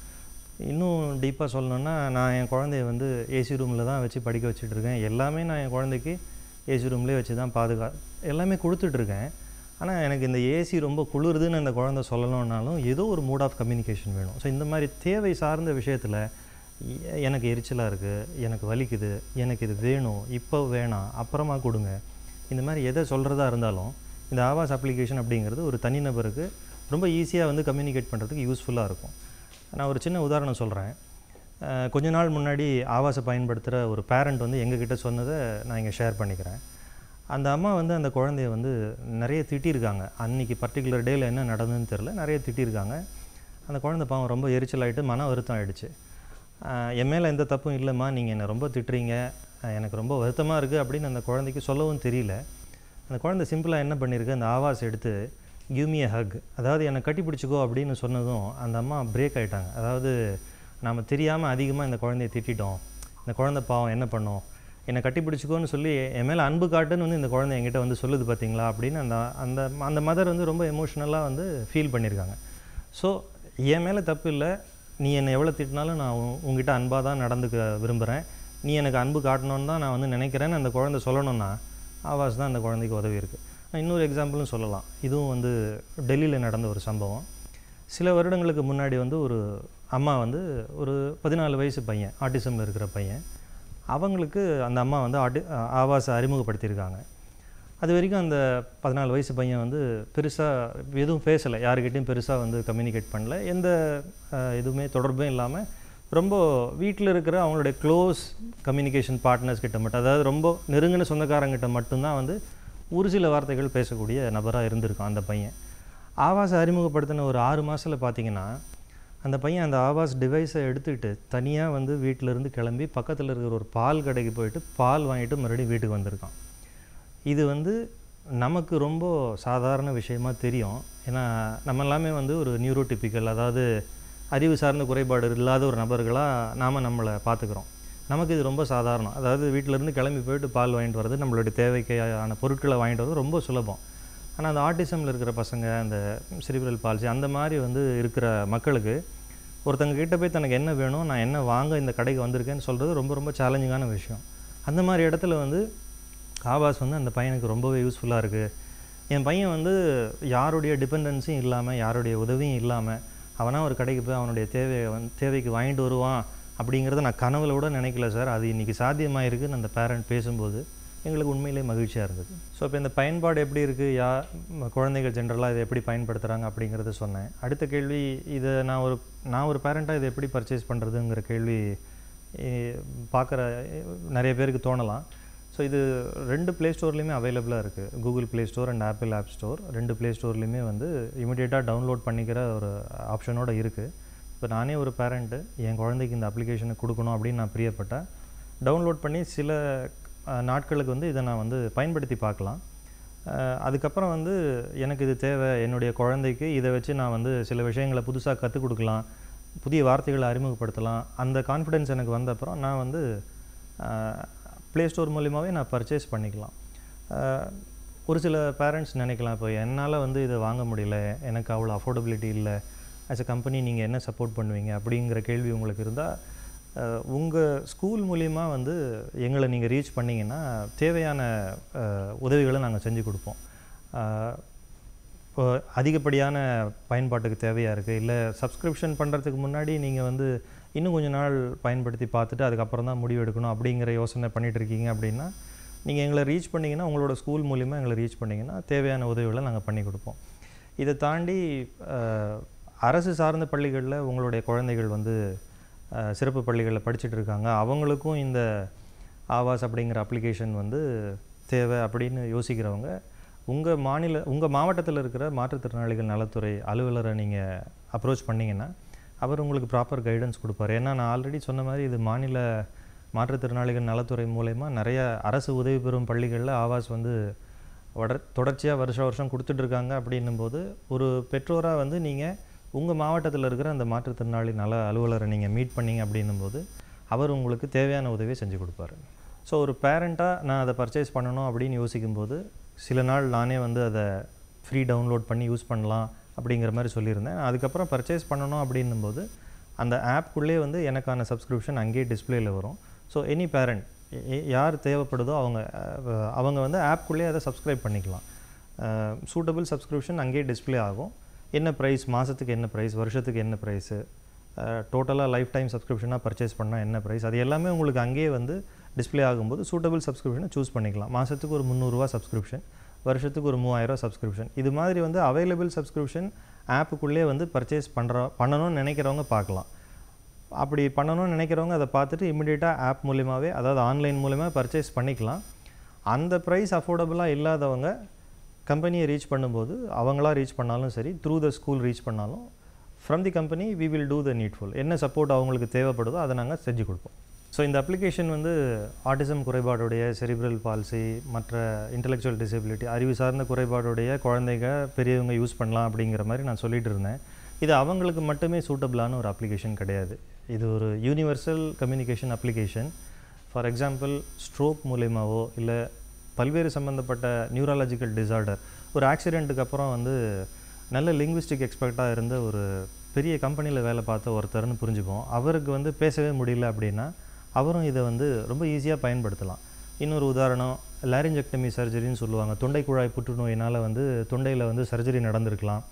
இன்னும் டீப்பாக சொல்லணுன்னா நான் என் குழந்தைய வந்து ஏசி ரூமில் தான் வச்சு படிக்க வச்சுட்ருக்கேன் எல்லாமே நான் என் குழந்தைக்கு ஏசி ரூம்லேயே வச்சு தான் பாதுகா எல்லாமே கொடுத்துட்ருக்கேன் ஆனால் எனக்கு இந்த ஏசி ரொம்ப குளிருதுன்னு அந்த குழந்தை சொல்லணுன்னாலும் ஏதோ ஒரு மூட் ஆஃப் கம்யூனிகேஷன் வேணும். ஸோ இந்த மாதிரி தேவை சார்ந்த விஷயத்தில் எனக்கு எரிச்சலாக இருக்குது எனக்கு வலிக்குது எனக்கு இது வேணும் இப்போ வேணாம் அப்புறமா கொடுங்க. இந்த மாதிரி எதை சொல்கிறதா இருந்தாலும் இந்த ஆவாஸ் அப்ளிகேஷன் அப்படிங்கிறது ஒரு தனிநபருக்கு ரொம்ப ஈஸியாக வந்து கம்யூனிகேட் பண்ணுறதுக்கு யூஸ்ஃபுல்லாக இருக்கும். நான் ஒரு சின்ன உதாரணம் சொல்கிறேன் கொஞ்ச நாள் முன்னாடி ஆவாசை பயன்படுத்துகிற ஒரு பேரண்ட் வந்து எங்ககிட்ட சொன்னதை நான் இங்கே ஷேர் பண்ணிக்கிறேன். அந்த அம்மா வந்து அந்த குழந்தைய வந்து நிறைய திட்டியிருக்காங்க அன்றைக்கி பர்டிகுலர் டேயில் என்ன நடந்ததுன்னு தெரில நிறைய திட்டியிருக்காங்க அந்த குழந்தை பாவம் ரொம்ப எரிச்சல் ஆகிட்டு மன வருத்தம் ஆகிடுச்சு என் மேலே எந்த தப்பும் இல்லைம்மா. நீங்கள் என்னை ரொம்ப திட்டுறீங்க. எனக்கு ரொம்ப வருத்தமாக இருக்குது அப்படின்னு அந்த குழந்தைக்கு சொல்லவும் தெரியல. அந்த குழந்தை சிம்பிளாக என்ன பண்ணியிருக்கு அந்த ஆவாஸ் எடுத்து கிவ் மீ அ ஹக் அதாவது என்னை கட்டி பிடிச்சிக்கோ அப்படின்னு சொன்னதும் அந்த அம்மா பிரேக் ஆகிட்டாங்க அதாவது நாம் தெரியாமல் அதிகமாக இந்த குழந்தைய திட்டிட்டோம். இந்த குழந்தை பாவம் என்ன பண்ணோம்? என்னை கட்டி பிடிச்சிக்கோன்னு சொல்லி என் மேலே அன்பு காட்டுன்னு வந்து இந்த குழந்தை என்கிட்ட வந்து சொல்லுது பார்த்தீங்களா அப்படின்னு அந்த அந்த அந்த மதர் வந்து ரொம்ப எமோஷ்னலாக வந்து ஃபீல் பண்ணியிருக்காங்க ஸோ என் மேலே தப்பு இல்லை. நீ என்னை எவ்வளோ திட்டினாலும் நான் உங்ககிட்ட அன்பாக தான் நடந்துக்க விரும்புகிறேன் நீ எனக்கு அன்பு காட்டணுன்னு தான் நான் வந்து நினைக்கிறேன்னு அந்த குழந்தை சொல்லணும்னா ஆவாஸ் தான் அந்த குழந்தைக்கு உதவி இருக்குது இன்னொரு எக்ஸாம்பிளும் சொல்லலாம். இதுவும் வந்து டெல்லியில் நடந்த ஒரு சம்பவம். சில வருடங்களுக்கு முன்னாடி வந்து ஒரு அம்மா வந்து ஒரு பதினாலு வயசு பையன் ஆட்டிசமில் இருக்கிற பையன். அவங்களுக்கு அந்த அம்மா வந்து ஆட்டி ஆவாஸை அறிமுகப்படுத்தியிருக்காங்க. அது வரைக்கும் அந்த பதினாலு வயசு பையன் வந்து பெருசாக எதுவும் பேசலை. யாருக்கிட்டையும் பெருசாக வந்து கம்யூனிகேட் பண்ணல. எந்த எதுவுமே தொடர்பும் இல்லாமல் ரொம்ப வீட்டில் இருக்கிற அவங்களுடைய க்ளோஸ் கம்யூனிகேஷன் பார்ட்னர்ஸ் கிட்ட மட்டும் அதாவது ரொம்ப நெருங்கின சொந்தக்காரங்கிட்ட மட்டும்தான் வந்து ஒரு சில வார்த்தைகள் பேசக்கூடிய நபராக இருந்திருக்கான் அந்த பையன். ஆவாஸ் அறிமுகப்படுத்தின ஒரு ஆறு மாதத்தில் பார்த்தீங்கன்னா அந்த பையன் அந்த ஆவாஸ் டிவைஸை எடுத்துக்கிட்டு தனியாக வந்து வீட்டிலேருந்து கிளம்பி பக்கத்தில் இருக்கிற ஒரு பால் கடைக்கு போயிட்டு பால் வாங்கிட்டு மறுபடியும் வீட்டுக்கு வந்திருக்கான். இது வந்து நமக்கு ரொம்ப சாதாரண விஷயமா தெரியும். ஏன்னா நம்ம எல்லாமே வந்து ஒரு நியூரோடிபிக்கல் அதாவது அறிவு சார்ந்த குறைபாடு இல்லாத ஒரு நபர்களாக நாம் நம்மளை பார்த்துக்கிறோம் நமக்கு இது ரொம்ப சாதாரணம். அதாவது வீட்டிலேருந்து கிளம்பி போயிட்டு பால் வாங்கிட்டு வர்றது நம்மளுடைய தேவைக்கான பொருட்களை வாங்கிட்டு வர்றது ரொம்ப சுலபம். ஆனால் அந்த ஆட்டிசமில் இருக்கிற பசங்க அந்த செரிப்ரல் பால்சி அந்த மாதிரி வந்து இருக்கிற மக்களுக்கு ஒருத்தங்க கிட்ட போய் தனக்கு என்ன வேணும் நான் என்ன வாங்க இந்த கடைக்கு வந்திருக்கேன்னு சொல்கிறது ரொம்ப ரொம்ப சேலஞ்சிங்கான விஷயம். அந்த மாதிரி இடத்துல வந்து ஆபாஸ் வந்து அந்த பையனுக்கு ரொம்பவே யூஸ்ஃபுல்லாக இருக்குது என் பையன் வந்து யாருடைய டிபெண்டன்ஸும் இல்லாமல் யாருடைய உதவியும் இல்லாமல் அவனாக ஒரு கடைக்கு போய் அவனுடைய தேவையை வந்து தேவைக்கு வாங்கிட்டு வருவான். அப்படிங்கிறத நான் கனவுல கூட நினைக்கல சார். அது இன்றைக்கி சாத்தியமாக இருக்குதுன்னு அந்த பேரண்ட் பேசும்போது எங்களுக்கு உண்மையிலே மகிழ்ச்சியாக இருந்தது. ஸோ இப்போ இந்த பயன்பாடு எப்படி இருக்குது யா குழந்தைகள் ஜென்ரலாக இதை எப்படி பயன்படுத்துகிறாங்க அப்படிங்கிறத சொன்னேன். அடுத்த கேள்வி இதை நான் ஒரு நான் ஒரு பேரண்ட்டாக இதை எப்படி பர்ச்சேஸ் பண்ணுறதுங்கிற கேள்வி பார்க்குற நிறைய பேருக்கு தோணலாம். ஸோ இது ரெண்டு ப்ளே ஸ்டோர்லேயுமே அவைலபிளாக இருக்குது Google Play Store and Apple App Store ரெண்டு ப்ளே ஸ்டோர்லேயுமே வந்து இமிடியேட்டாக டவுன்லோட் பண்ணிக்கிற ஒரு ஆப்ஷனோட இருக்குது இப்போ நானே ஒரு பேரண்ட்டு என் குழந்தைக்கு இந்த அப்ளிகேஷனை கொடுக்கணும் அப்படின்னு நான் பிரியப்பட்டேன் டவுன்லோட் பண்ணி சில நாட்களுக்கு வந்து இதை நான் வந்து பயன்படுத்தி பார்க்கலாம். அதுக்கப்புறம் வந்து எனக்கு இது தேவை என்னுடைய குழந்தைக்கு இதை வச்சு நான் வந்து சில விஷயங்களை புதுசாக கற்றுக் கொடுக்கலாம் புதிய வார்த்தைகளை அறிமுகப்படுத்தலாம். அந்த கான்ஃபிடென்ஸ் எனக்கு வந்த அப்புறம் நான் வந்து ப்ளே ஸ்டோர் மூலியமாகவே நான் பர்ச்சேஸ் பண்ணிக்கலாம். ஒரு சில பேரண்ட்ஸ் நினைக்கலாம் இப்போ என்னால் வந்து இதை வாங்க முடியல எனக்கு அவ்வளோ அஃபோர்டபிலிட்டி இல்லை ஆஸ் அ கம்பெனி நீங்கள் என்ன சப்போர்ட் பண்ணுவீங்க அப்படிங்கிற கேள்வி உங்களுக்கு இருந்தால் உங்கள் ஸ்கூல் மூலிமா வந்து எங்களை நீங்கள் ரீச் பண்ணிங்கன்னா தேவையான உதவிகளை நாங்கள் செஞ்சு கொடுப்போம். இப்போ அதிகப்படியான பயன்பாட்டுக்கு தேவையாக இருக்குது இல்லை சப்ஸ்கிரிப்ஷன் பண்ணுறதுக்கு முன்னாடி நீங்கள் வந்து இன்னும் கொஞ்ச நாள் பயன்படுத்தி பார்த்துட்டு அதுக்கப்புறம் தான் முடிவு எடுக்கணும் அப்படிங்கிற யோசனை பண்ணிகிட்டு இருக்கீங்க அப்படின்னா நீங்கள் எங்களை ரீச் பண்ணிங்கன்னா உங்களோட ஸ்கூல் மூலிமா எங்களை ரீச் பண்ணிங்கன்னா தேவையான உதவிகளை நாங்கள் பண்ணி கொடுப்போம். இதை தாண்டி அரசு சார்ந்த பள்ளிகளில் உங்களுடைய குழந்தைகள் வந்து சிறப்பு பள்ளிகளில் படிச்சுட்டு இருக்காங்க. அவங்களுக்கும் இந்த ஆவாஸ் அப்படிங்கிற அப்ளிகேஷன் வந்து தேவை அப்படின்னு யோசிக்கிறவங்க உங்கள் மாநில உங்கள் மாவட்டத்தில் இருக்கிற மாற்றுத்திறனாளிகள் நலத்துறை அலுவலரை நீங்கள் அப்ரோச் பண்ணிங்கன்னா அவர் உங்களுக்கு ப்ராப்பர் கைடன்ஸ் கொடுப்பார். ஏன்னா நான் ஆல்ரெடி சொன்ன மாதிரி இது மாநில மாற்றுத்திறனாளிகள் நலத்துறை மூலயமா நிறைய அரசு உதவி பெறும் பள்ளிகளில் ஆவாஸ் வந்து தொடர் தொடர்ச்சியாக வருஷம் வருஷம் கொடுத்துட்ருக்காங்க அப்படின்னும்போது ஒரு பெற்றோராக வந்து நீங்கள் உங்கள் மாவட்டத்தில் இருக்கிற அந்த மாற்றுத்திறனாளி நல அலுவலரை நீங்கள் மீட் பண்ணீங்க அப்படின்னும்போது அவர் உங்களுக்கு தேவையான உதவியை செஞ்சு கொடுப்பாரு. ஸோ ஒரு பேரண்ட்டாக நான் அதை பர்ச்சேஸ் பண்ணணும் அப்படின்னு யோசிக்கும்போது சில நாள் நானே வந்து அதை ஃப்ரீ டவுன்லோட் பண்ணி யூஸ் பண்ணலாம் அப்படிங்கிற மாதிரி சொல்லியிருந்தேன். அதுக்கப்புறம் பர்ச்சேஸ் பண்ணணும் அப்படின்னும்போது அந்த ஆப்குள்ளே வந்து எனக்கான சப்ஸ்கிரிப்ஷன் அங்கேயே டிஸ்ப்ளேயில் வரும். ஸோ எனி பேரண்ட் யார் தேவைப்படுதோ அவங்க அவங்க வந்து ஆப்குள்ளே அதை சப்ஸ்கிரைப் பண்ணிக்கலாம். சூட்டபிள் சப்ஸ்கிரிப்ஷன் அங்கேயே டிஸ்ப்ளே ஆகும். என்ன ப்ரைஸ் மாதத்துக்கு என்ன ப்ரைஸ் வருஷத்துக்கு என்ன ப்ரைஸு டோட்டலாக லைஃப் டைம் சப்ஸ்கிரிப்ஷனாக பர்ச்சேஸ் பண்ணால் என்ன ப்ரைஸ் அது எல்லாமே உங்களுக்கு அங்கேயே வந்து டிஸ்ப்ளே ஆகும்போது சூட்டபிள் சப்ஸ்கிரிப்ஷனை சூஸ் பண்ணிக்கலாம். மாதத்துக்கு ஒரு முந்நூறுரூவா சப்ஸ்கிரிப்ஷன் வருஷத்துக்கு ஒரு மூவாயிரம் சப்ஸ்கிரிப்ஷன் இது மாதிரி வந்து அவைலபிள் சப்ஸ்கிரிப்ஷன் ஆப்புக்குள்ளே வந்து பர்ச்சேஸ் பண்ணுற பண்ணணும்னு நினைக்கிறவங்க பார்க்கலாம். அப்படி பண்ணணும்னு நினைக்கிறவங்க அதை பார்த்துட்டு இமிடியேட்டாக ஆப் மூலியமாகவே அதாவது ஆன்லைன் மூலிமா பர்ச்சேஸ் பண்ணிக்கலாம். அந்த ப்ரைஸ் அஃபோர்டபுளாக இல்லாதவங்க கம்பெனியை ரீச் பண்ணும்போது அவங்களா ரீச் பண்ணாலும் சரி த்ரூ த ஸ்கூல் ரீச் பண்ணாலும் from the company we will do the needful என்ன சப்போர்ட் அவங்களுக்கு தேவைப்படுதோ அதை நாங்கள் செஞ்சு கொடுப்போம். ஸோ இந்த அப்ளிகேஷன் வந்து ஆட்டிசம் குறைபாடுடைய செரிப்ரல் பால்சி மற்ற இன்டெலெக்சுவல் டிசபிலிட்டி அறிவு சார்ந்த குறைபாடுடைய குழந்தைங்க பெரியவங்க யூஸ் பண்ணலாம் அப்படிங்கிற மாதிரி நான் சொல்லிட்டு இருந்தேன். இது அவங்களுக்கு மட்டுமே சூட்டபிளான ஒரு அப்ளிகேஷன் கிடையாது. இது ஒரு universal communication application for example stroke மூலயமாவோ இல்லை பல்வேறு சம்மந்தப்பட்ட நியூராலஜிக்கல் டிசார்டர் ஒரு ஆக்சிடெண்ட்டுக்கு அப்புறம் வந்து நல்ல லிங்குவிஸ்டிக் எக்ஸ்பர்ட்டாக இருந்த ஒரு பெரிய கம்பெனியில் வேலை பார்த்த ஒருத்தர்னு புரிஞ்சுப்போம் அவருக்கு வந்து பேசவே முடியல அப்படின்னா அவரும் இதை வந்து ரொம்ப ஈஸியாக பயன்படுத்தலாம். இன்னொரு உதாரணம் லாரிஞ்செக்டமி சர்ஜரின்னு சொல்லுவாங்க. தொண்டை குழாய் புற்றுநோயினால் வந்து தொண்டையில் வந்து சர்ஜரி நடந்திருக்கலாம்.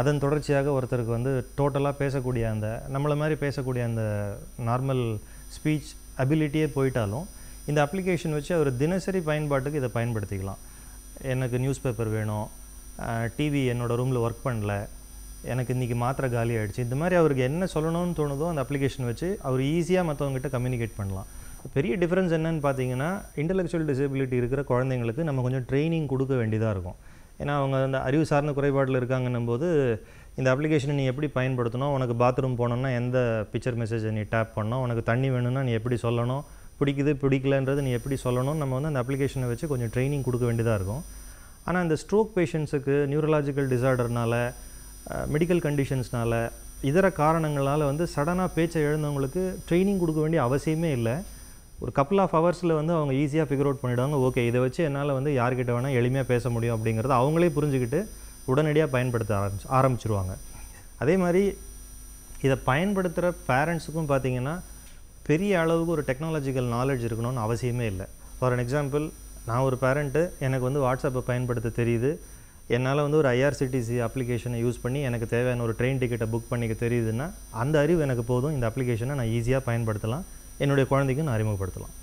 அதன் தொடர்ச்சியாக ஒருத்தருக்கு வந்து டோட்டலாக பேசக்கூடிய அந்த நம்மளை மாதிரி பேசக்கூடிய அந்த நார்மல் ஸ்பீச் அபிலிட்டியே போயிட்டாலும் இந்த அப்ளிகேஷன் வச்சு அவர் தினசரி பயன்பாட்டுக்கு இதை பயன்படுத்திக்கலாம். எனக்கு நியூஸ் பேப்பர் வேணும் டிவி என்னோடய ரூமில் ஒர்க் பண்ணல எனக்கு இன்றைக்கி மாத்திரை காலி ஆகிடுச்சு இந்த மாதிரி அவருக்கு என்ன சொல்லணும்னு தோணுதோ அந்த அப்ளிகேஷன் வச்சு அவர் ஈஸியாக மற்றவங்ககிட்ட கம்யூனிகேட் பண்ணலாம். பெரிய டிஃப்ரென்ஸ் என்னன்னு பார்த்தீங்கன்னா இன்டெலெக்சுவல் டிசபிலிட்டி இருக்கிற குழந்தைங்களுக்கு நம்ம கொஞ்சம் ட்ரைனிங் கொடுக்க வேண்டியதாக இருக்கும். ஏன்னா அவங்க அந்த அறிவு சார்ந்த குறைபாடில் இருக்காங்கன்னும் போது இந்த அப்ளிகேஷனை நீ எப்படி பயன்படுத்தணும்? உனக்கு பாத்ரூம் போனோன்னா எந்த பிக்சர் மெசேஜை நீ டேப் பண்ணணும்? உனக்கு தண்ணி வேணும்னா நீ எப்படி சொல்லணும்? பிடிக்குது பிடிக்கலன்றது நீ எப்படி சொல்லணும் நம்ம வந்து அந்த அப்ளிகேஷனை வச்சு கொஞ்சம் ட்ரைனிங் கொடுக்க வேண்டியதாக இருக்கும். ஆனால் இந்த ஸ்ட்ரோக் பேஷண்ட்ஸுக்கு நியூரலாஜிக்கல் டிசார்டர்னால மெடிக்கல் கண்டிஷன்ஸ்னால இதர காரணங்களால் வந்து சடனாக பேச்சை எழுந்தவங்களுக்கு ட்ரைனிங் கொடுக்க வேண்டிய அவசியமே இல்லை. ஒரு கப்புள் ஆஃப் ஹவர்ஸில் வந்து அவங்க ஈஸியாக ஃபிகர் அவுட் பண்ணிவிடுவாங்க ஓகே இதை வச்சு என்னால் வந்து யார்கிட்ட வேணால் எளிமையாக பேச முடியும் அப்படிங்கிறத அவங்களே புரிஞ்சுக்கிட்டு உடனடியாக பயன்படுத்த ஆரம்பிச்சு ஆரம்பிச்சிருவாங்க. அதே மாதிரி இதை பயன்படுத்துகிற பேரண்ட்ஸுக்கும் பார்த்தீங்கன்னா பெரிய அளவுக்கு ஒரு டெக்னாலஜிக்கல் நாலேஜ் இருக்கணும்னு அவசியமே இல்லை. ஃபார் அன் எக்ஸாம்பிள் நான் ஒரு பேரண்ட்டு எனக்கு வந்து வாட்ஸ்அப்பை பயன்படுத்த தெரியுது. என்னால் வந்து ஒரு ஐஆர்சிடிசி அப்ளிகேஷனை யூஸ் பண்ணி எனக்கு தேவையான ஒரு ட்ரெயின் டிக்கெட்டை புக் பண்ணிக்க தெரியுதுன்னா அந்த அறிவு எனக்கு போதும். இந்த அப்ளிகேஷனை நான் ஈஸியாக பயன்படுத்தலாம். என்னுடைய குழந்தைக்கும் நான் அறிமுகப்படுத்தலாம்.